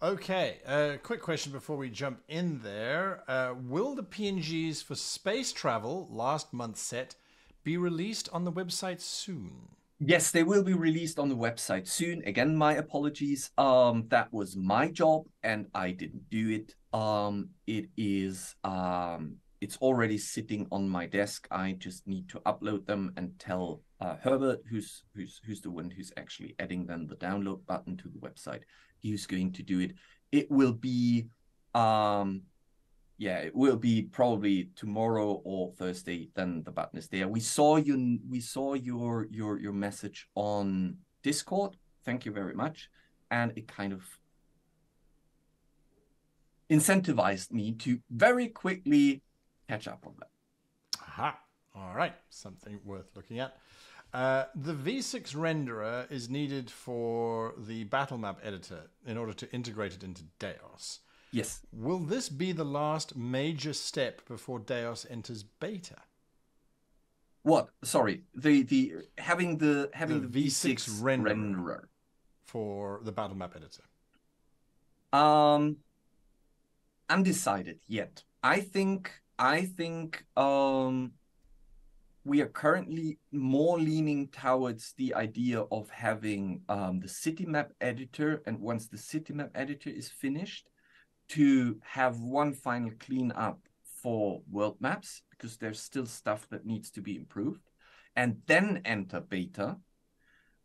Okay, a uh, quick question before we jump in there. Uh, will the PNGs for space travel last month set be released on the website soon? Yes, they will be released on the website soon. Again, my apologies. Um, that was my job and I didn't do it. Um, it is um, it's already sitting on my desk. I just need to upload them and tell uh, Herbert, who's who's who's the one who's actually adding then the download button to the website. He's going to do it. It will be um yeah, it will be probably tomorrow or Thursday. Then the button is there. We saw you. We saw your your your message on Discord. Thank you very much, and it kind of incentivized me to very quickly catch up on that. Aha. All right. Something worth looking at. Uh, the V6 renderer is needed for the battle map editor in order to integrate it into Deios. Yes. Will this be the last major step before Deios enters beta? What? Sorry, the the having the having the, the V6, V6 renderer, renderer for the battle map editor. Um, undecided yet. I think I think um, we are currently more leaning towards the idea of having um, the city map editor, and once the city map editor is finished, to have one final cleanup for world maps because there's still stuff that needs to be improved, and then enter beta,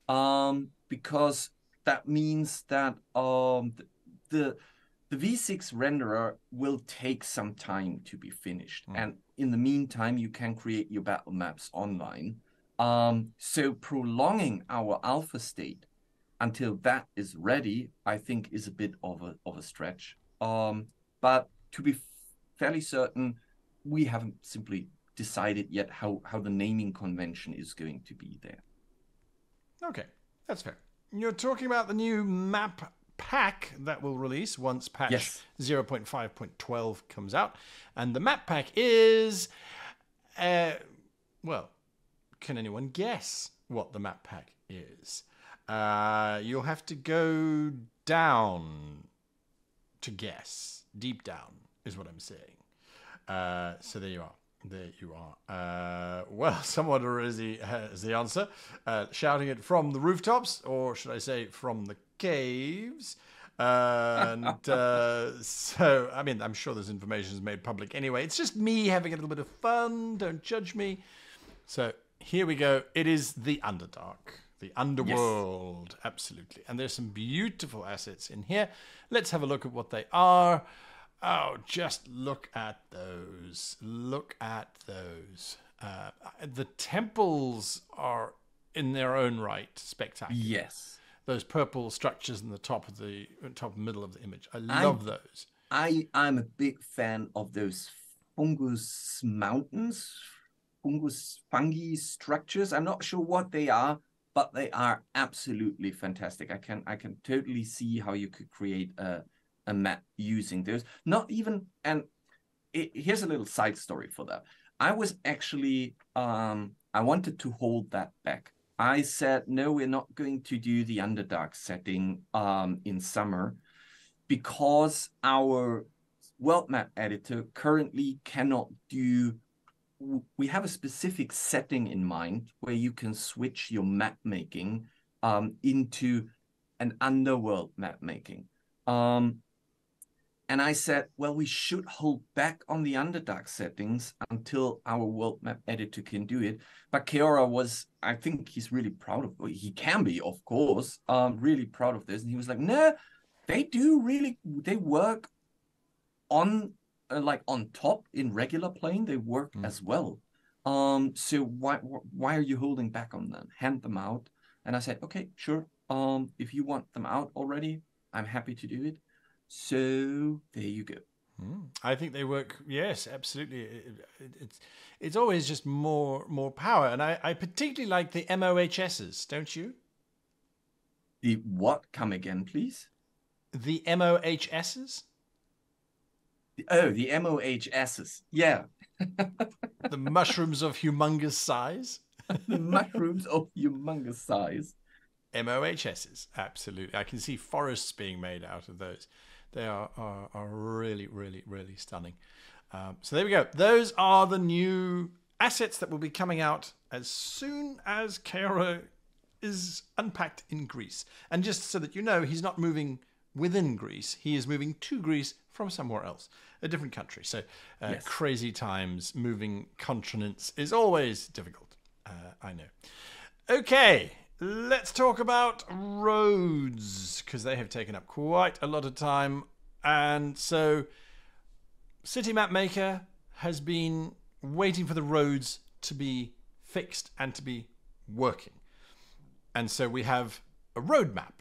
um, because that means that um, the, the the V6 renderer will take some time to be finished. Mm. And in the meantime, you can create your battle maps online. Um, so prolonging our alpha state until that is ready, I think is a bit of a, of a stretch. Um, but to be fairly certain. We haven't simply decided yet how how the naming convention is going to be there. Okay, that's fair. You're talking about the new map pack that will release once patch Yes. 0.5.12 comes out. And the map pack is. Uh, well, can anyone guess what the map pack is? Uh, you'll have to go down to guess. Deep down is what I'm saying. Uh, so there you are. There you are. Uh, well, someone already has the answer, uh, shouting it from the rooftops, or should I say, from the caves. and uh, so, I mean, I'm sure this information is made public anyway. It's just me having a little bit of fun. Don't judge me. So here we go. It is the Underdark, the underworld, absolutely. And there's some beautiful assets in here. Let's have a look at what they are. Oh, just look at those. Look at those. Uh, the temples are, in their own right, spectacular. Yes. Those purple structures in the top of the top middle of the image. I love those. I I'm a big fan of those fungus mountains, fungus fungi structures. I'm not sure what they are, but they are absolutely fantastic. I can I can totally see how you could create a a map using those. Not even and it, here's a little side story for that. I was actually um I wanted to hold that back. I said no, we're not going to do the Underdark setting um in summer because our world map editor currently cannot do we have a specific setting in mind where you can switch your map making um, into an underworld map making. Um, and i said well we should hold back on the underdark settings until our world map editor can do it. But Keora was i think he's really proud of he can be of course um, really proud of this. And he was like no they do really they work on uh, like on top in regular plane they work Mm. as well um so why why are you holding back on them hand them out and i said okay sure um if you want them out already i'm happy to do it so there you go Mm. I think they work. Yes, absolutely. It- it- it's it's always just more more power, and I, I particularly like the MOHSs, don't you? the what come again please The MOHSs, oh the mohs's yeah the mushrooms of humongous size. the mushrooms of humongous size MOHSs, absolutely. I can see forests being made out of those. They are are, are really, really, really stunning. Um, so there we go. Those are the new assets that will be coming out as soon as Keora is unpacked in Greece. And just so that you know, he's not moving within Greece. He is moving to Greece from somewhere else, a different country. So uh, Yes. crazy times, moving continents is always difficult. Uh, I know. Okay, let's talk about roads because they have taken up quite a lot of time. And so, City Map Maker has been waiting for the roads to be fixed and to be working. And so, we have a roadmap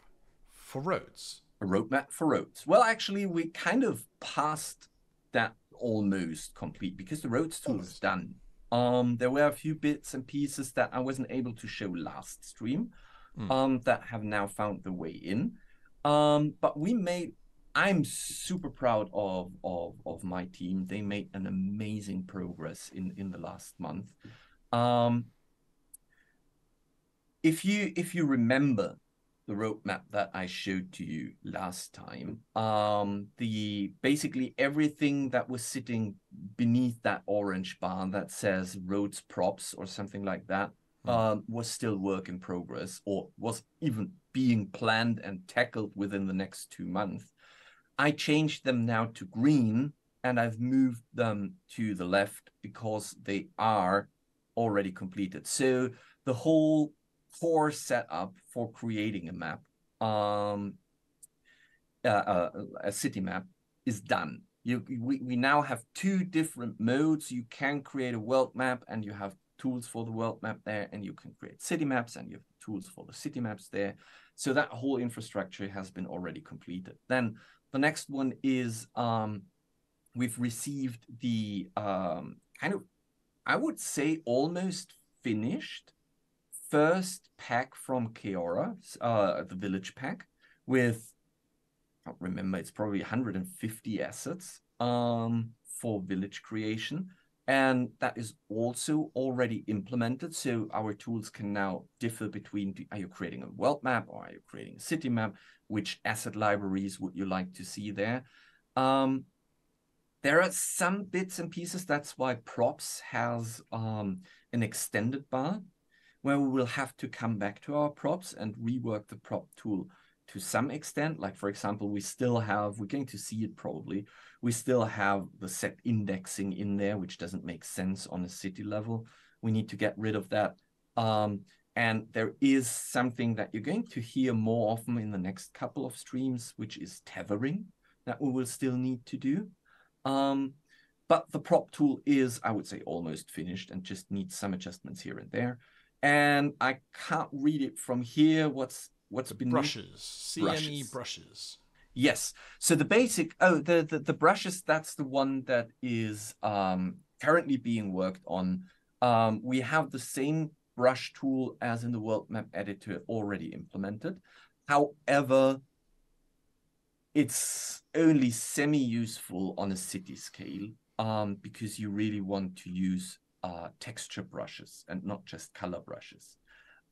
for roads. A roadmap for roads. Well, actually, we kind of passed that almost complete because the roads tool is done. Um, there were a few bits and pieces that I wasn't able to show last stream, Mm. um, that have now found the way in. Um, but we made. I'm super proud of of of my team. They made an amazing progress in in the last month. Um, if you if you remember the roadmap that I showed to you last time. Um, the basically everything that was sitting beneath that orange bar that says roads props or something like that Hmm. um, was still work in progress or was even being planned and tackled within the next two months. I changed them now to green and I've moved them to the left because they are already completed. So the whole core setup for creating a map, um, uh, uh, a city map, is done. You, we, we now have two different modes. You can create a world map, and you have tools for the world map there, and you can create city maps, and you have tools for the city maps there. So that whole infrastructure has been already completed. Then the next one is um, we've received the um, kind of, I would say, almost finished first pack from Keora, uh, the village pack, with I don't remember, it's probably 150 assets um, for village creation. And that is also already implemented. So our tools can now differ between are you creating a world map or are you creating a city map? Which asset libraries would you like to see there? Um, there are some bits and pieces. That's why props has um, an extended bar where we will have to come back to our props and rework the prop tool to some extent. Like, for example, we still have, we're going to see it probably, we still have the set indexing in there, which doesn't make sense on a city level. We need to get rid of that. Um, and there is something that you're going to hear more often in the next couple of streams, which is tethering that we will still need to do. Um, but the prop tool is, I would say, almost finished and just needs some adjustments here and there. And I can't read it from here. What's what's been brushes? CME brushes. brushes. Yes. So the basic oh the, the the brushes that's the one that is um currently being worked on. Um, we have the same brush tool as in the world map editor already implemented. However, it's only semi useful on a city scale um, because you really want to use uh, texture brushes and not just color brushes.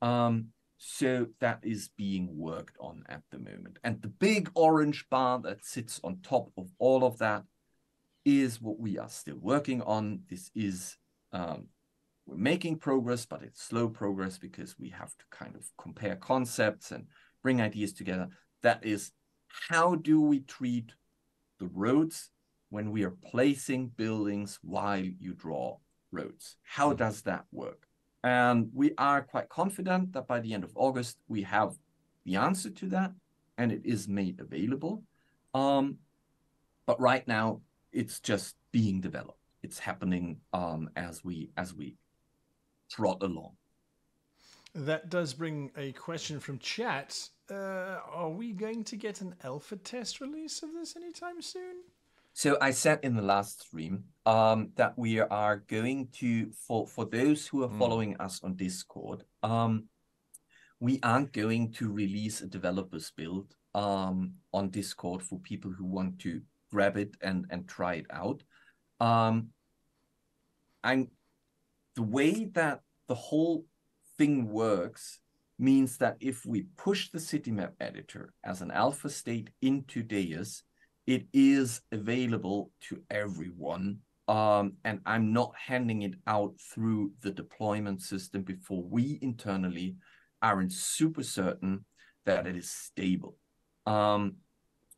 Um, so that is being worked on at the moment. And the big orange bar that sits on top of all of that is what we are still working on. This is, um, we're making progress, but it's slow progress because we have to kind of compare concepts and bring ideas together. That is, how do we treat the roads when we are placing buildings while you draw roads. How hmm. does that work? And we are quite confident that by the end of August, we have the answer to that and it is made available. Um, but right now, it's just being developed. It's happening um, as we as we trot along. That does bring a question from chat. Uh, are we going to get an alpha test release of this anytime soon? So I said in the last stream um, that we are going to for for those who are mm. following us on Discord, um, we aren't going to release a developer's build um, on Discord for people who want to grab it and and try it out. Um, and the way that the whole thing works means that if we push the city map editor as an alpha state into Deios, it is available to everyone. Um, and I'm not handing it out through the deployment system before we internally aren't super certain that it is stable. Um,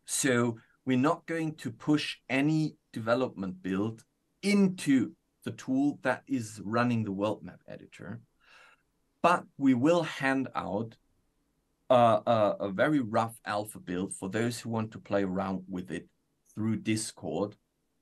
so we're not going to push any development build into the tool that is running the world map editor, but we will hand out a, a very rough alpha build for those who want to play around with it through Discord.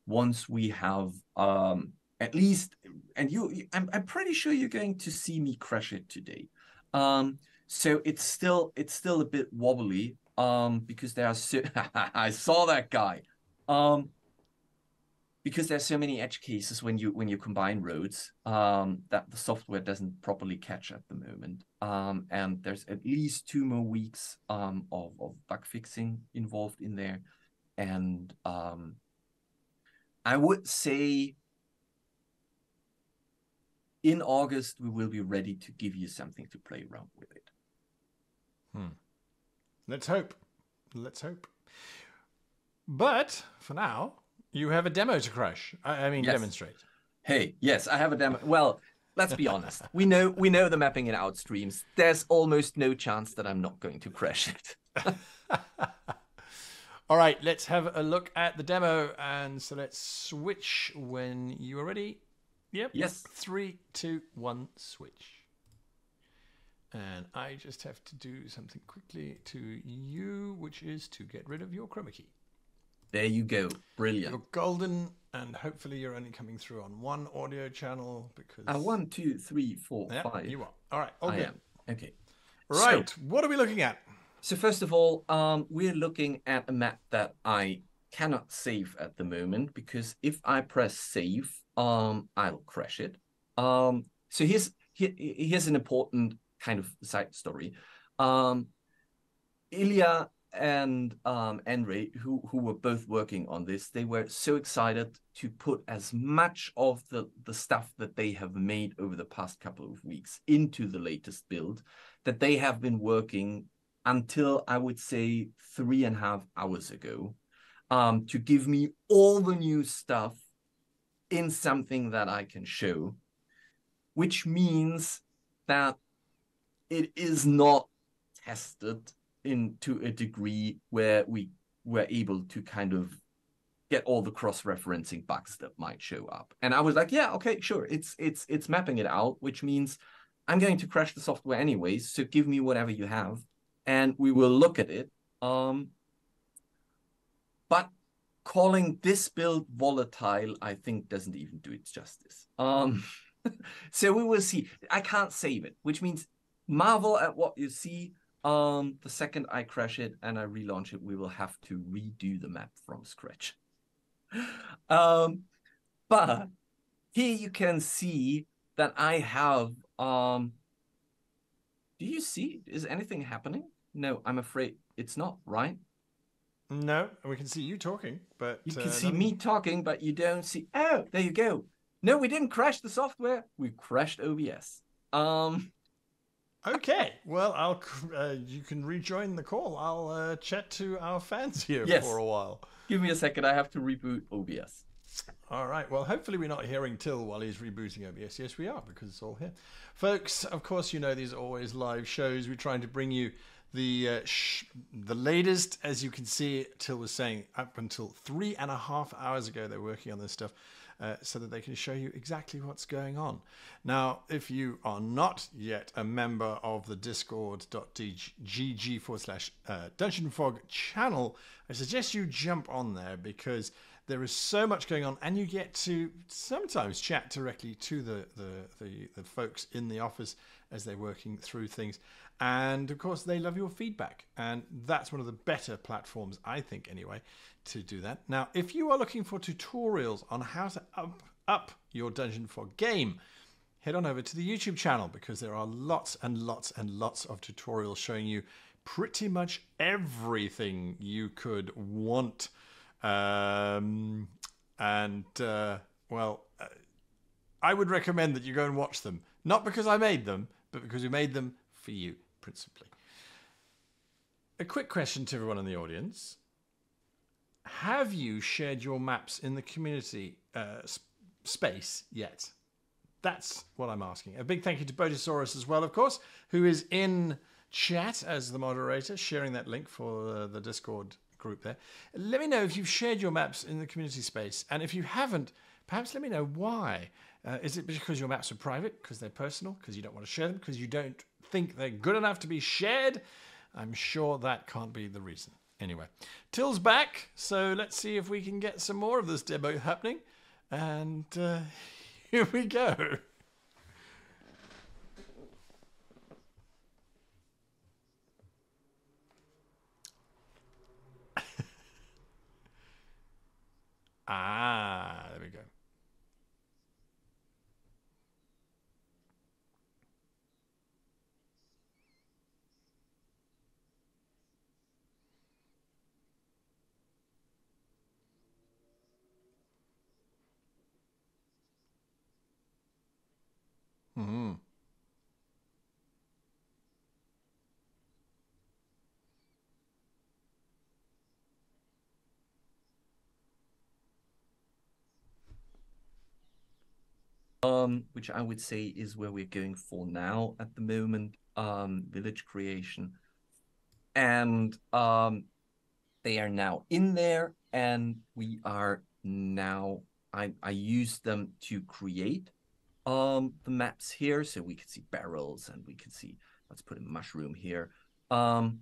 Once we have um, at least, and you, I'm, I'm pretty sure you're going to see me crash it today. Um, so it's still it's still a bit wobbly um, because there are so I saw that guy. Um, because there's so many edge cases when you when you combine roads um, that the software doesn't properly catch at the moment. Um, and there's at least two more weeks um, of, of bug fixing involved in there. And um, I would say in August we will be ready to give you something to play around with it. Hmm. Let's hope. Let's hope. But for now, you have a demo to crash. I, I mean, yes. demonstrate. Hey, yes, I have a demo. Well, let's be honest. We know we know the mapping in outstreams. There's almost no chance that I'm not going to crash it. All right, let's have a look at the demo, and so let's switch when you are ready. Yep. Yes. Three, two, one, switch. And I just have to do something quickly to you, which is to get rid of your chroma key. There you go. Brilliant. You're golden, and hopefully you're only coming through on one audio channel because. Uh, one, two, three, four, five. You are. All right. All I am. Okay. Right. So, what are we looking at? So first of all, um, we're looking at a map that I cannot save at the moment because if I press save, um, I'll crash it. Um, so here's here, here's an important kind of side story. Um, Ilya and um, who who were both working on this, they were so excited to put as much of the the stuff that they have made over the past couple of weeks into the latest build that they have been working until I would say three and a half hours ago um, to give me all the new stuff in something that I can show, which means that it is not tested into a degree where we were able to kind of get all the cross-referencing bugs that might show up. And I was like, yeah, okay, sure. It's it's it's mapping it out, which means I'm going to crash the software anyways. So give me whatever you have, and we will look at it. Um, but calling this build volatile, I think, doesn't even do it justice. Um, so we will see. I can't save it, which means marvel at what you see. Um, the second I crash it and I relaunch it, we will have to redo the map from scratch. um, but here you can see that I have. Um, do you see? Is anything happening? No, I'm afraid it's not. Right? No, we can see you talking, but you can uh, see nothing- me talking, but you don't see. Oh, there you go. No, we didn't crash the software. We crashed OBS. Um. Okay, well, I'll uh, you can rejoin the call. I'll uh, chat to our fans here Yes. for a while. Give me a second. I have to reboot OBS. All right. Well, hopefully we're not hearing Till while he's rebooting OBS. Yes, we are because it's all here, folks. Of course, you know these are always live shows. We're trying to bring you the uh, sh- the latest. As you can see, Till was saying up until three and a half hours ago they're working on this stuff. Uh, so that they can show you exactly what's going on. Now, if you are not yet a member of the discord.gg forward slash uh, Dungeon Fog channel, I suggest you jump on there because there is so much going on and you get to sometimes chat directly to the, the, the, the folks in the office as they're working through things. And of course, they love your feedback. And that's one of the better platforms, I think, anyway, to do that. Now, if you are looking for tutorials on how to up, up your Dungeon Fog game, head on over to the YouTube channel because there are lots and lots and lots of tutorials showing you pretty much everything you could want. Um, and, uh, well, uh, I would recommend that you go and watch them. Not because I made them, but because we made them for you, principally. A quick question to everyone in the audience Have you shared your maps in the community uh, sp- space yet? That's what I'm asking. A big thank you to Botosaurus as well, of course, who is in chat as the moderator, sharing that link for the Discord group there. Let me know if you've shared your maps in the community space, and if you haven't, perhaps let me know why. Uh, is it because your maps are private, because they're personal, because you don't want to share them, because you don't think they're good enough to be shared? I'm sure that can't be the reason. Anyway, Till's back, so let's see if we can get some more of this demo happening. And uh, here we go. ah, there we go. hmm um, which I would say is where we're going for now at the moment, um, village creation. And um, they are now in there, and we are now, I, I use them to create um, the maps here. So we can see barrels and we can see, let's put a mushroom here. Um,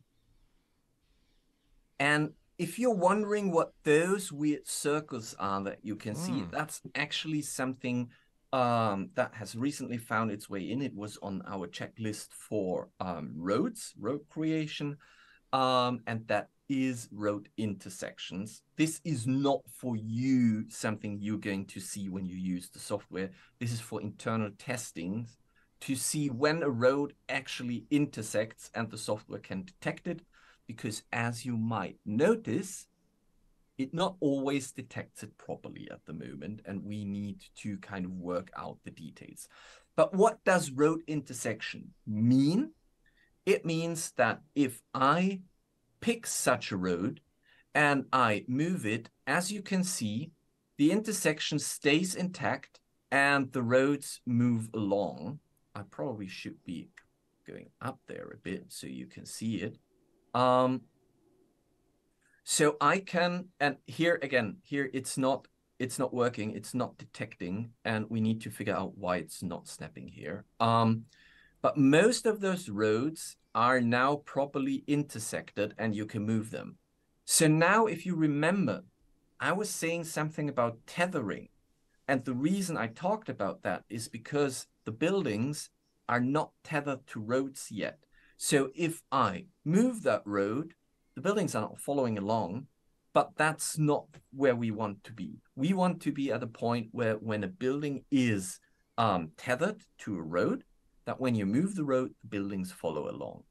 and if you're wondering what those weird circles are that you can see, Mm. that's actually something um, that has recently found its way in. It was on our checklist for um, roads, road creation, um, and that is road intersections. This is not for you something you're going to see when you use the software. This is for internal testing to see when a road actually intersects and the software can detect it. Because as you might notice, it not always detects it properly at the moment, and we need to kind of work out the details. But what does road intersection mean? It means that if I pick such a road and I move it, as you can see, the intersection stays intact and the roads move along. I probably should be going up there a bit so you can see it. Um, so I can, and here again, here it's not, it's not working, it's not detecting, and we need to figure out why it's not snapping here. Um, but most of those roads are now properly intersected and you can move them. So now if you remember, I was saying something about tethering. And the reason I talked about that is because the buildings are not tethered to roads yet. So if I move that road, the buildings are not following along, but that's not where we want to be. We want to be at a point where when a building is um, tethered to a road, that when you move the road, the buildings follow along.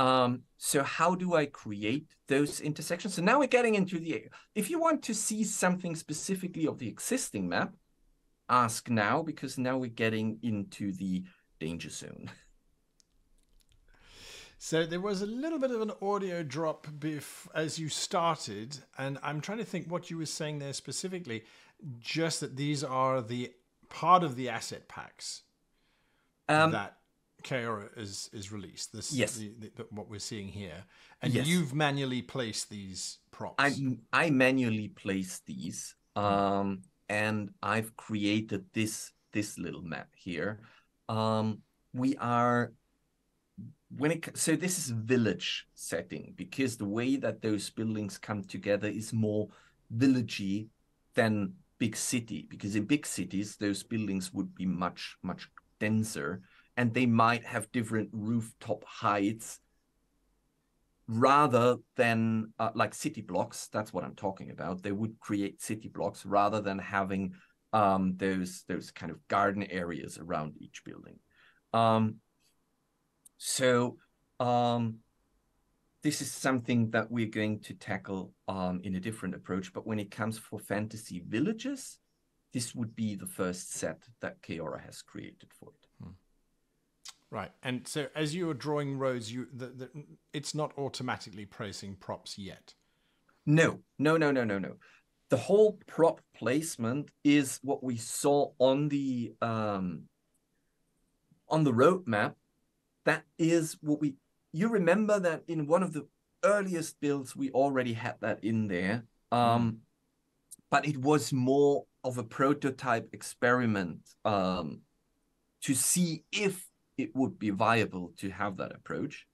Um, so how do I create those intersections? So now we're getting into the, if you want to see something specifically of the existing map, ask now, because now we're getting into the danger zone. So there was a little bit of an audio drop as you started, and I'm trying to think what you were saying there specifically. Just that these are the part of the asset packs um, that Keora is is released. This yes, the, the, the, what we're seeing here, and yes. you've manually placed these props. I I manually placed these, um, and I've created this this little map here. Um, we are when it so this is village setting because the way that those buildings come together is more villagey than big city because in big cities those buildings would be much much denser and they might have different rooftop heights rather than uh, like city blocks that's what i'm talking about they would create city blocks rather than having um, those those kind of garden areas around each building um, so um, this is something that we're going to tackle um, in a different approach. But when it comes for fantasy villages, this would be the first set that Keora has created for it. Right, and so as you are drawing roads, you the, the, it's not automatically placing props yet. No, no, no, no, no, no. The whole prop placement is what we saw on the um, on the roadmap that is what we you remember that in one of the earliest builds we already had that in there um mm. but it was more of a prototype experiment um to see if it would be viable to have that approach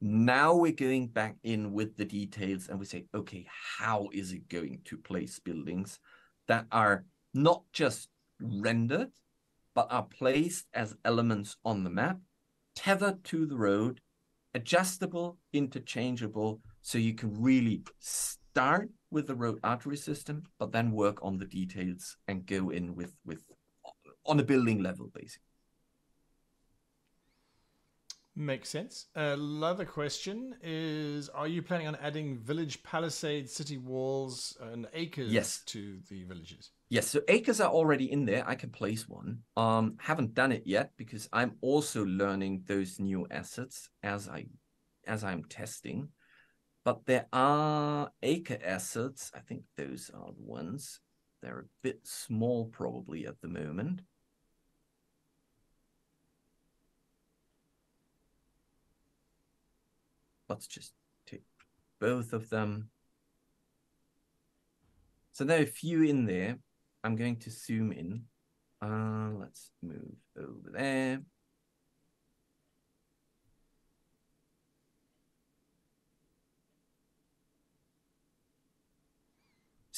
now we're going back in with the details and we say okay how is it going to place buildings that are not just rendered but are placed as elements on the map tethered to the road, adjustable, interchangeable, so you can really start with the road artery system, but then work on the details and go in with with on a building level, basically. Makes sense. Another question is Are you planning on adding village palisades, city walls, and acres yes. to the villages? Yes, so acres are already in there. I can place one. Um, haven't done it yet because I'm also learning those new assets as I as I'm testing. But there are acre assets. I think those are the ones. They're a bit small probably at the moment. Let's just take both of them. So there are a few in there. I'm going to zoom in. Uh, let's move over there.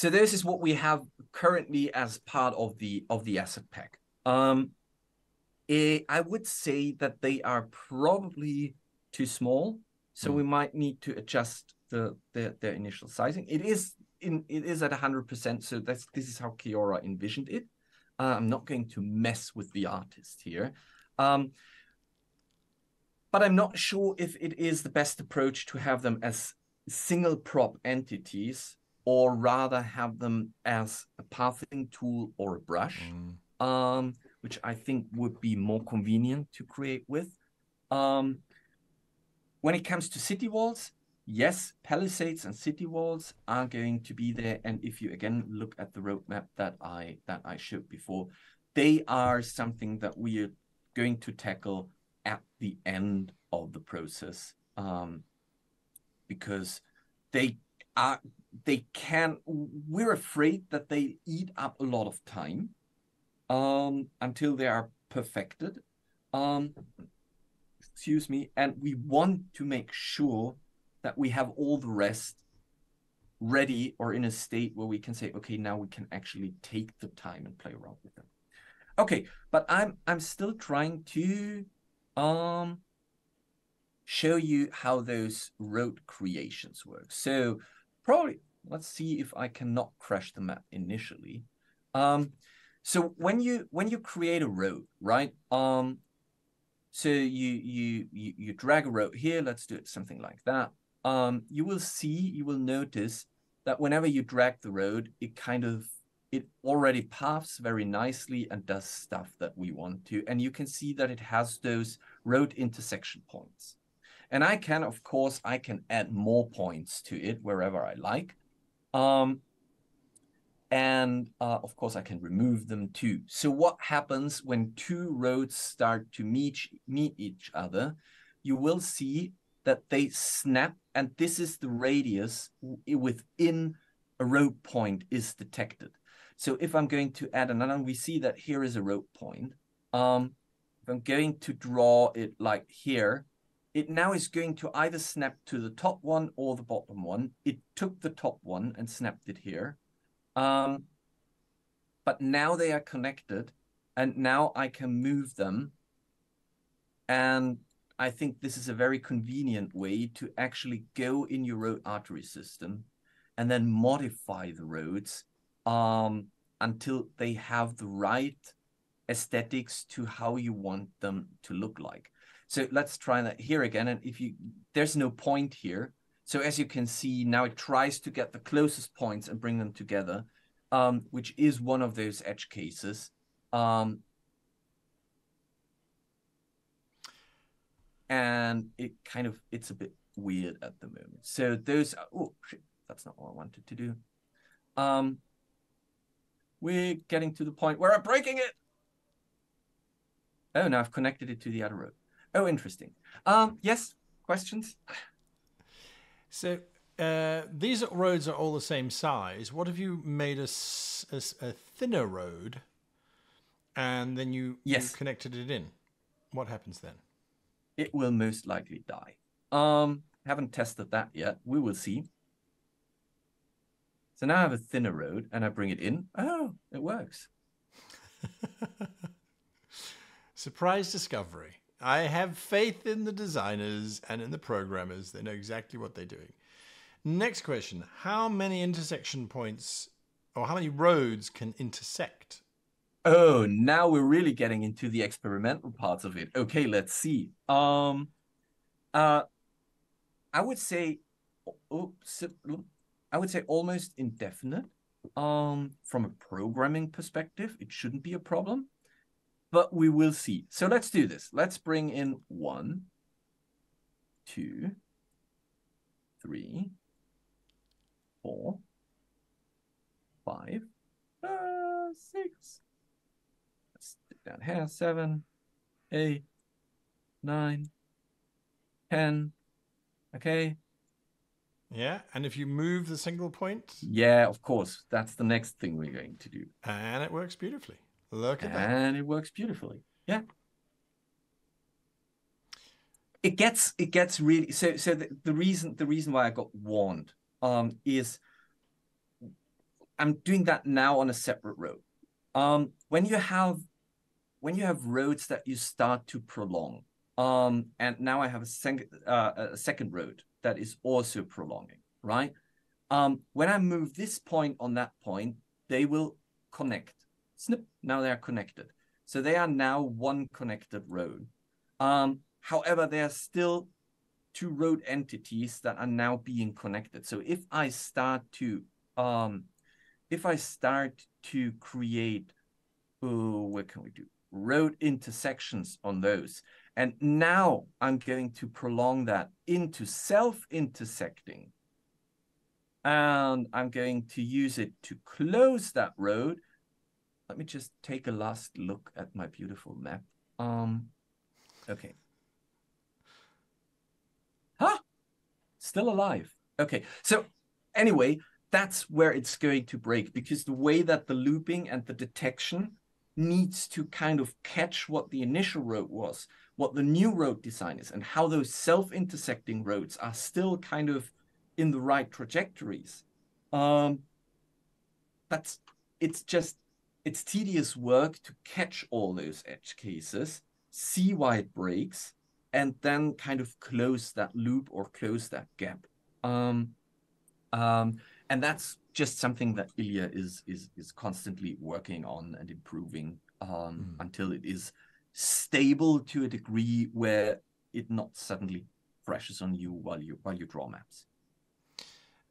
So this is what we have currently as part of the of the asset pack. Um, it, I would say that they are probably too small so mm. we might need to adjust the, the their initial sizing. It is in it is at 100%, so that's this is how Keora envisioned it. Uh, I'm not going to mess with the artist here. Um, but I'm not sure if it is the best approach to have them as single prop entities or rather have them as a pathing tool or a brush, mm. um, which I think would be more convenient to create with. Um, when it comes to city walls, yes, palisades and city walls are going to be there. And if you again look at the roadmap that I that I showed before, they are something that we are going to tackle at the end of the process um, because they are they can we're afraid that they eat up a lot of time um, until they are perfected um, excuse me and we want to make sure that we have all the rest ready or in a state where we can say okay now we can actually take the time and play around with them. Okay but i'm i'm still trying to um show you how those road creations work. So probably let's see if i cannot crash the map initially. Um so when you when you create a road right um so you you you, drag a road here let's do it something like that um you will see you will notice that whenever you drag the road it kind of it already paths very nicely and does stuff that we want to. And you can see that it has those road intersection points. And I can, of course, I can add more points to it wherever I like. Um, and uh, of course, I can remove them too. So what happens when two roads start to meet, meet each other? You will see that they snap, and this is the radius within a road point is detected. So if I'm going to add another, we see that here is a road point. Um, if I'm going to draw it like here, it now is going to either snap to the top one or the bottom one. It took the top one and snapped it here. Um, but now they are connected and now I can move them. And I think this is a very convenient way to actually go in your road artery system and then modify the roads um, until they have the right aesthetics to how you want them to look like. So let's try that here again. And if you, there's no point here. So as you can see, now it tries to get the closest points and bring them together, um, which is one of those edge cases. Um, and it kind of, it's a bit weird at the moment. So those, oh, shit, that's not what I wanted to do. Um, we're getting to the point where I'm breaking it. Oh, now I've connected it to the other road. Oh, interesting. Um, yes, questions? So uh, these roads are all the same size. What if you made a, a, a thinner road and then you, yes. you connected it in? What happens then? It will most likely die. Um, haven't tested that yet. We will see. So now I have a thinner road and I bring it in. Oh, it works. Surprise discovery. I have faith in the designers and in the programmers. They know exactly what they're doing. Next question How many intersection points or how many roads can intersect? Oh, now we're really getting into the experimental parts of it. Okay, let's see. Um, uh, I would say, oh, I would say almost indefinite. Um, from a programming perspective, it shouldn't be a problem, but we will see. So let's do this. Let's bring in one, two, three, four, five, uh, six. Let's stick down here. Seven, eight, nine, ten. Okay, yeah, and if you move the single point. Yeah, of course. That's the next thing we're going to do. And it works beautifully. Look at and that. And it works beautifully. Yeah. It gets it gets really so so the, the reason the reason why I got warned um is I'm doing that now on a separate road. Um when you have when you have roads that you start to prolong, um, and now I have a, sec- uh, a second road that is also prolonging. right? Um, when I move this point on that point, they will connect. Snip, now they are connected. So they are now one connected road. Um, however, there are still two road entities that are now being connected. So if I start to um, if I start to create, oh, what can we do? Road intersections on those. And now I'm going to prolong that into self-intersecting. And I'm going to use it to close that road. Let me just take a last look at my beautiful map. Um, okay. Huh? Still alive. Okay. So anyway, that's where it's going to break because the way that the looping and the detection needs to kind of catch what the initial road was, what the new road design is, and how those self-intersecting roads are still kind of in the right trajectories. Um, that's it's just it's tedious work to catch all those edge cases, see why it breaks, and then kind of close that loop or close that gap. Um, um, and that's just something that Ilya is is is constantly working on and improving um, mm. until it is stable to a degree where it not suddenly crashes on you while you while you draw maps.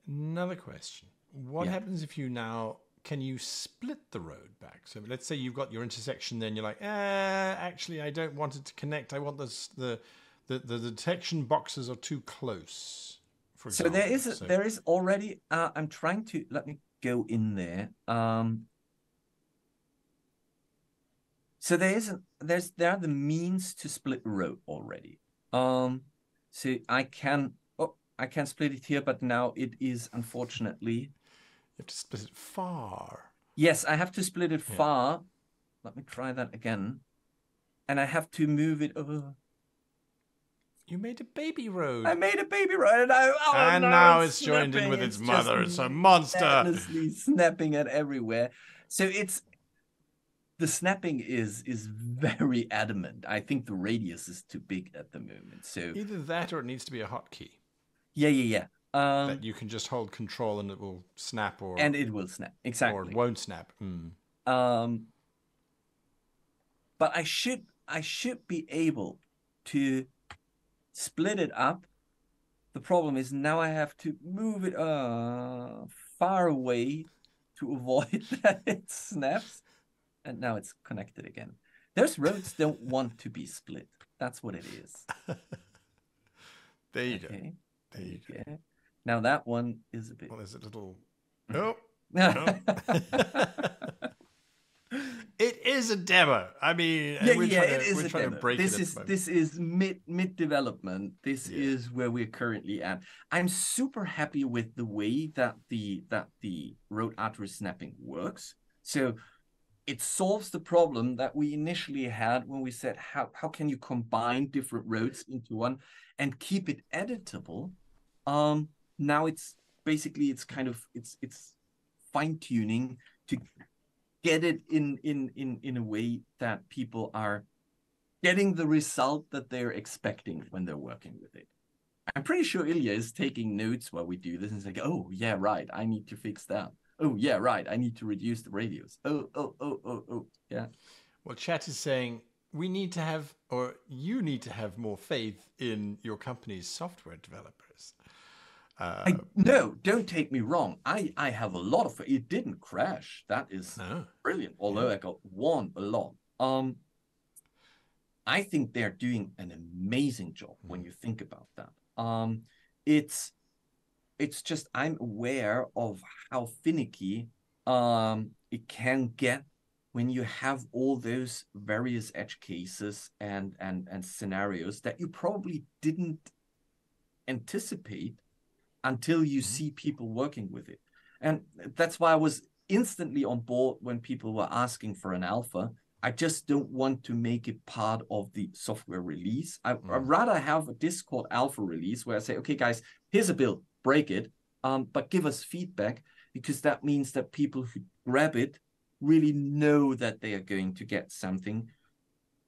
Another question: What yeah. happens if you now can you split the road back? So let's say you've got your intersection, then you're like, eh, actually, I don't want it to connect. I want this, the the the detection boxes are too close for so there is a, so. there is already. Uh, I'm trying to let me go in there. Um, so there is a, there's there are the means to split road already. Um, so I can oh I can split it here, but now it is unfortunately. You have to split it far. Yes, I have to split it yeah. far. Let me try that again, and I have to move it. over. You made a baby road. I made a baby road, and I oh, and no, now it's, it's joined in with its, mother. It's a monster. snapping at everywhere. So it's the snapping is is very adamant. I think the radius is too big at the moment. So either that or it needs to be a hotkey. Yeah, yeah, yeah. Um, that you can just hold control and it will snap, or and it will snap exactly, or it won't snap. Mm. Um, but I should I should be able to split it up. The problem is now I have to move it uh, far away to avoid that it snaps. And now it's connected again. Those roads don't want to be split. That's what it is. there you okay. go. There you go. Now that one is a bit. Well, there's a little. Oh. no. It is a demo. I mean, yeah, yeah, to, it is a demo. this is this is mid mid development. This yeah. is where we're currently at. I'm super happy with the way that the that the road artery snapping works. So it solves the problem that we initially had when we said how how can you combine different roads into one and keep it editable. Um, now it's basically it's kind of it's it's fine tuning to get it in in in in a way that people are getting the result that they're expecting when they're working with it. I'm pretty sure Ilya is taking notes while we do this and saying, "Oh yeah, right. I need to fix that. Oh yeah, right. I need to reduce the radius. Oh oh oh oh oh yeah." Well, chat is saying we need to have, or you need to have more faith in your company's software developers. Uh, I, no, don't take me wrong. I, I have a lot of it. didn't crash. That is no. brilliant. Although yeah. I got one a lot. Um, I think they're doing an amazing job mm. when you think about that. Um, it's it's just I'm aware of how finicky um, it can get when you have all those various edge cases and and and scenarios that you probably didn't anticipate until you mm-hmm. see people working with it. And that's why I was instantly on board when people were asking for an alpha. I just don't want to make it part of the software release. I, would mm. rather have a Discord alpha release where I say, okay, guys, here's a build, break it, um, but give us feedback because that means that people who grab it really know that they are going to get something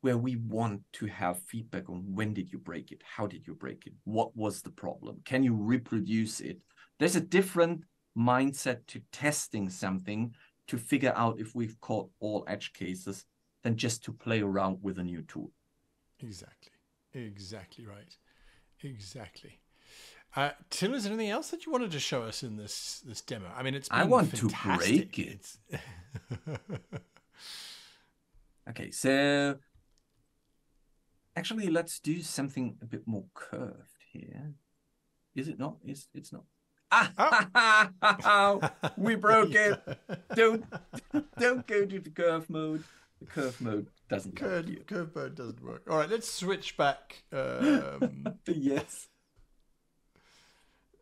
where we want to have feedback on when did you break it how did you break it what was the problem can you reproduce it there's a different mindset to testing something to figure out if we've caught all edge cases than just to play around with a new tool. Exactly. Exactly right. Exactly. Uh, Tim, is there anything else that you wanted to show us in this this demo? I mean, it's I want fantastic. to break it. okay, so actually, let's do something a bit more curved here. Is it not? Is it's not? Ah, oh. we broke it. Don't don't go to the curve mode. The curve mode doesn't curve, curve mode doesn't work. All right, let's switch back. Um, yes.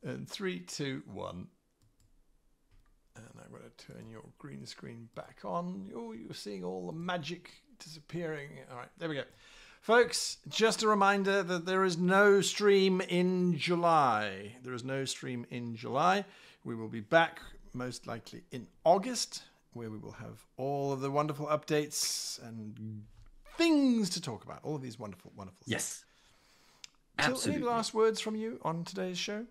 And three, two, one. And I'm going to turn your green screen back on. Oh, you're seeing all the magic disappearing. All right, there we go. Folks, just a reminder that there is no stream in July. There is no stream in July. We will be back most likely in August, where we will have all of the wonderful updates and things to talk about. All of these wonderful, wonderful. Yes. Absolutely. any last words from you on today's show?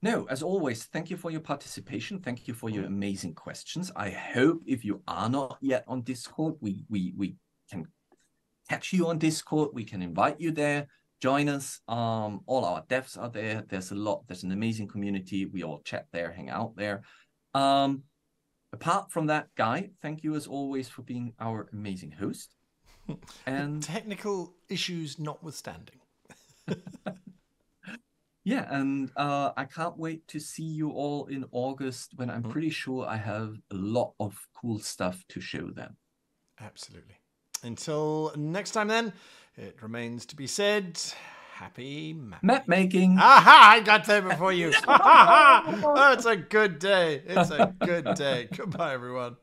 No, as always, thank you for your participation. Thank you for your amazing questions. I hope if you are not yet on Discord, we we we can catch you on Discord. We can invite you there. Join us. Um, all our devs are there. There's a lot. There's an amazing community. We all chat there, hang out there. Um, apart from that, Guy, thank you as always for being our amazing host. And technical issues notwithstanding. Yeah, and uh, I can't wait to see you all in August when I'm mm-hmm. pretty sure I have a lot of cool stuff to show them. Absolutely. Until next time, then, it remains to be said. Happy map, map making. Aha! I got there before you. oh, it's a good day. It's a good day. Goodbye, everyone.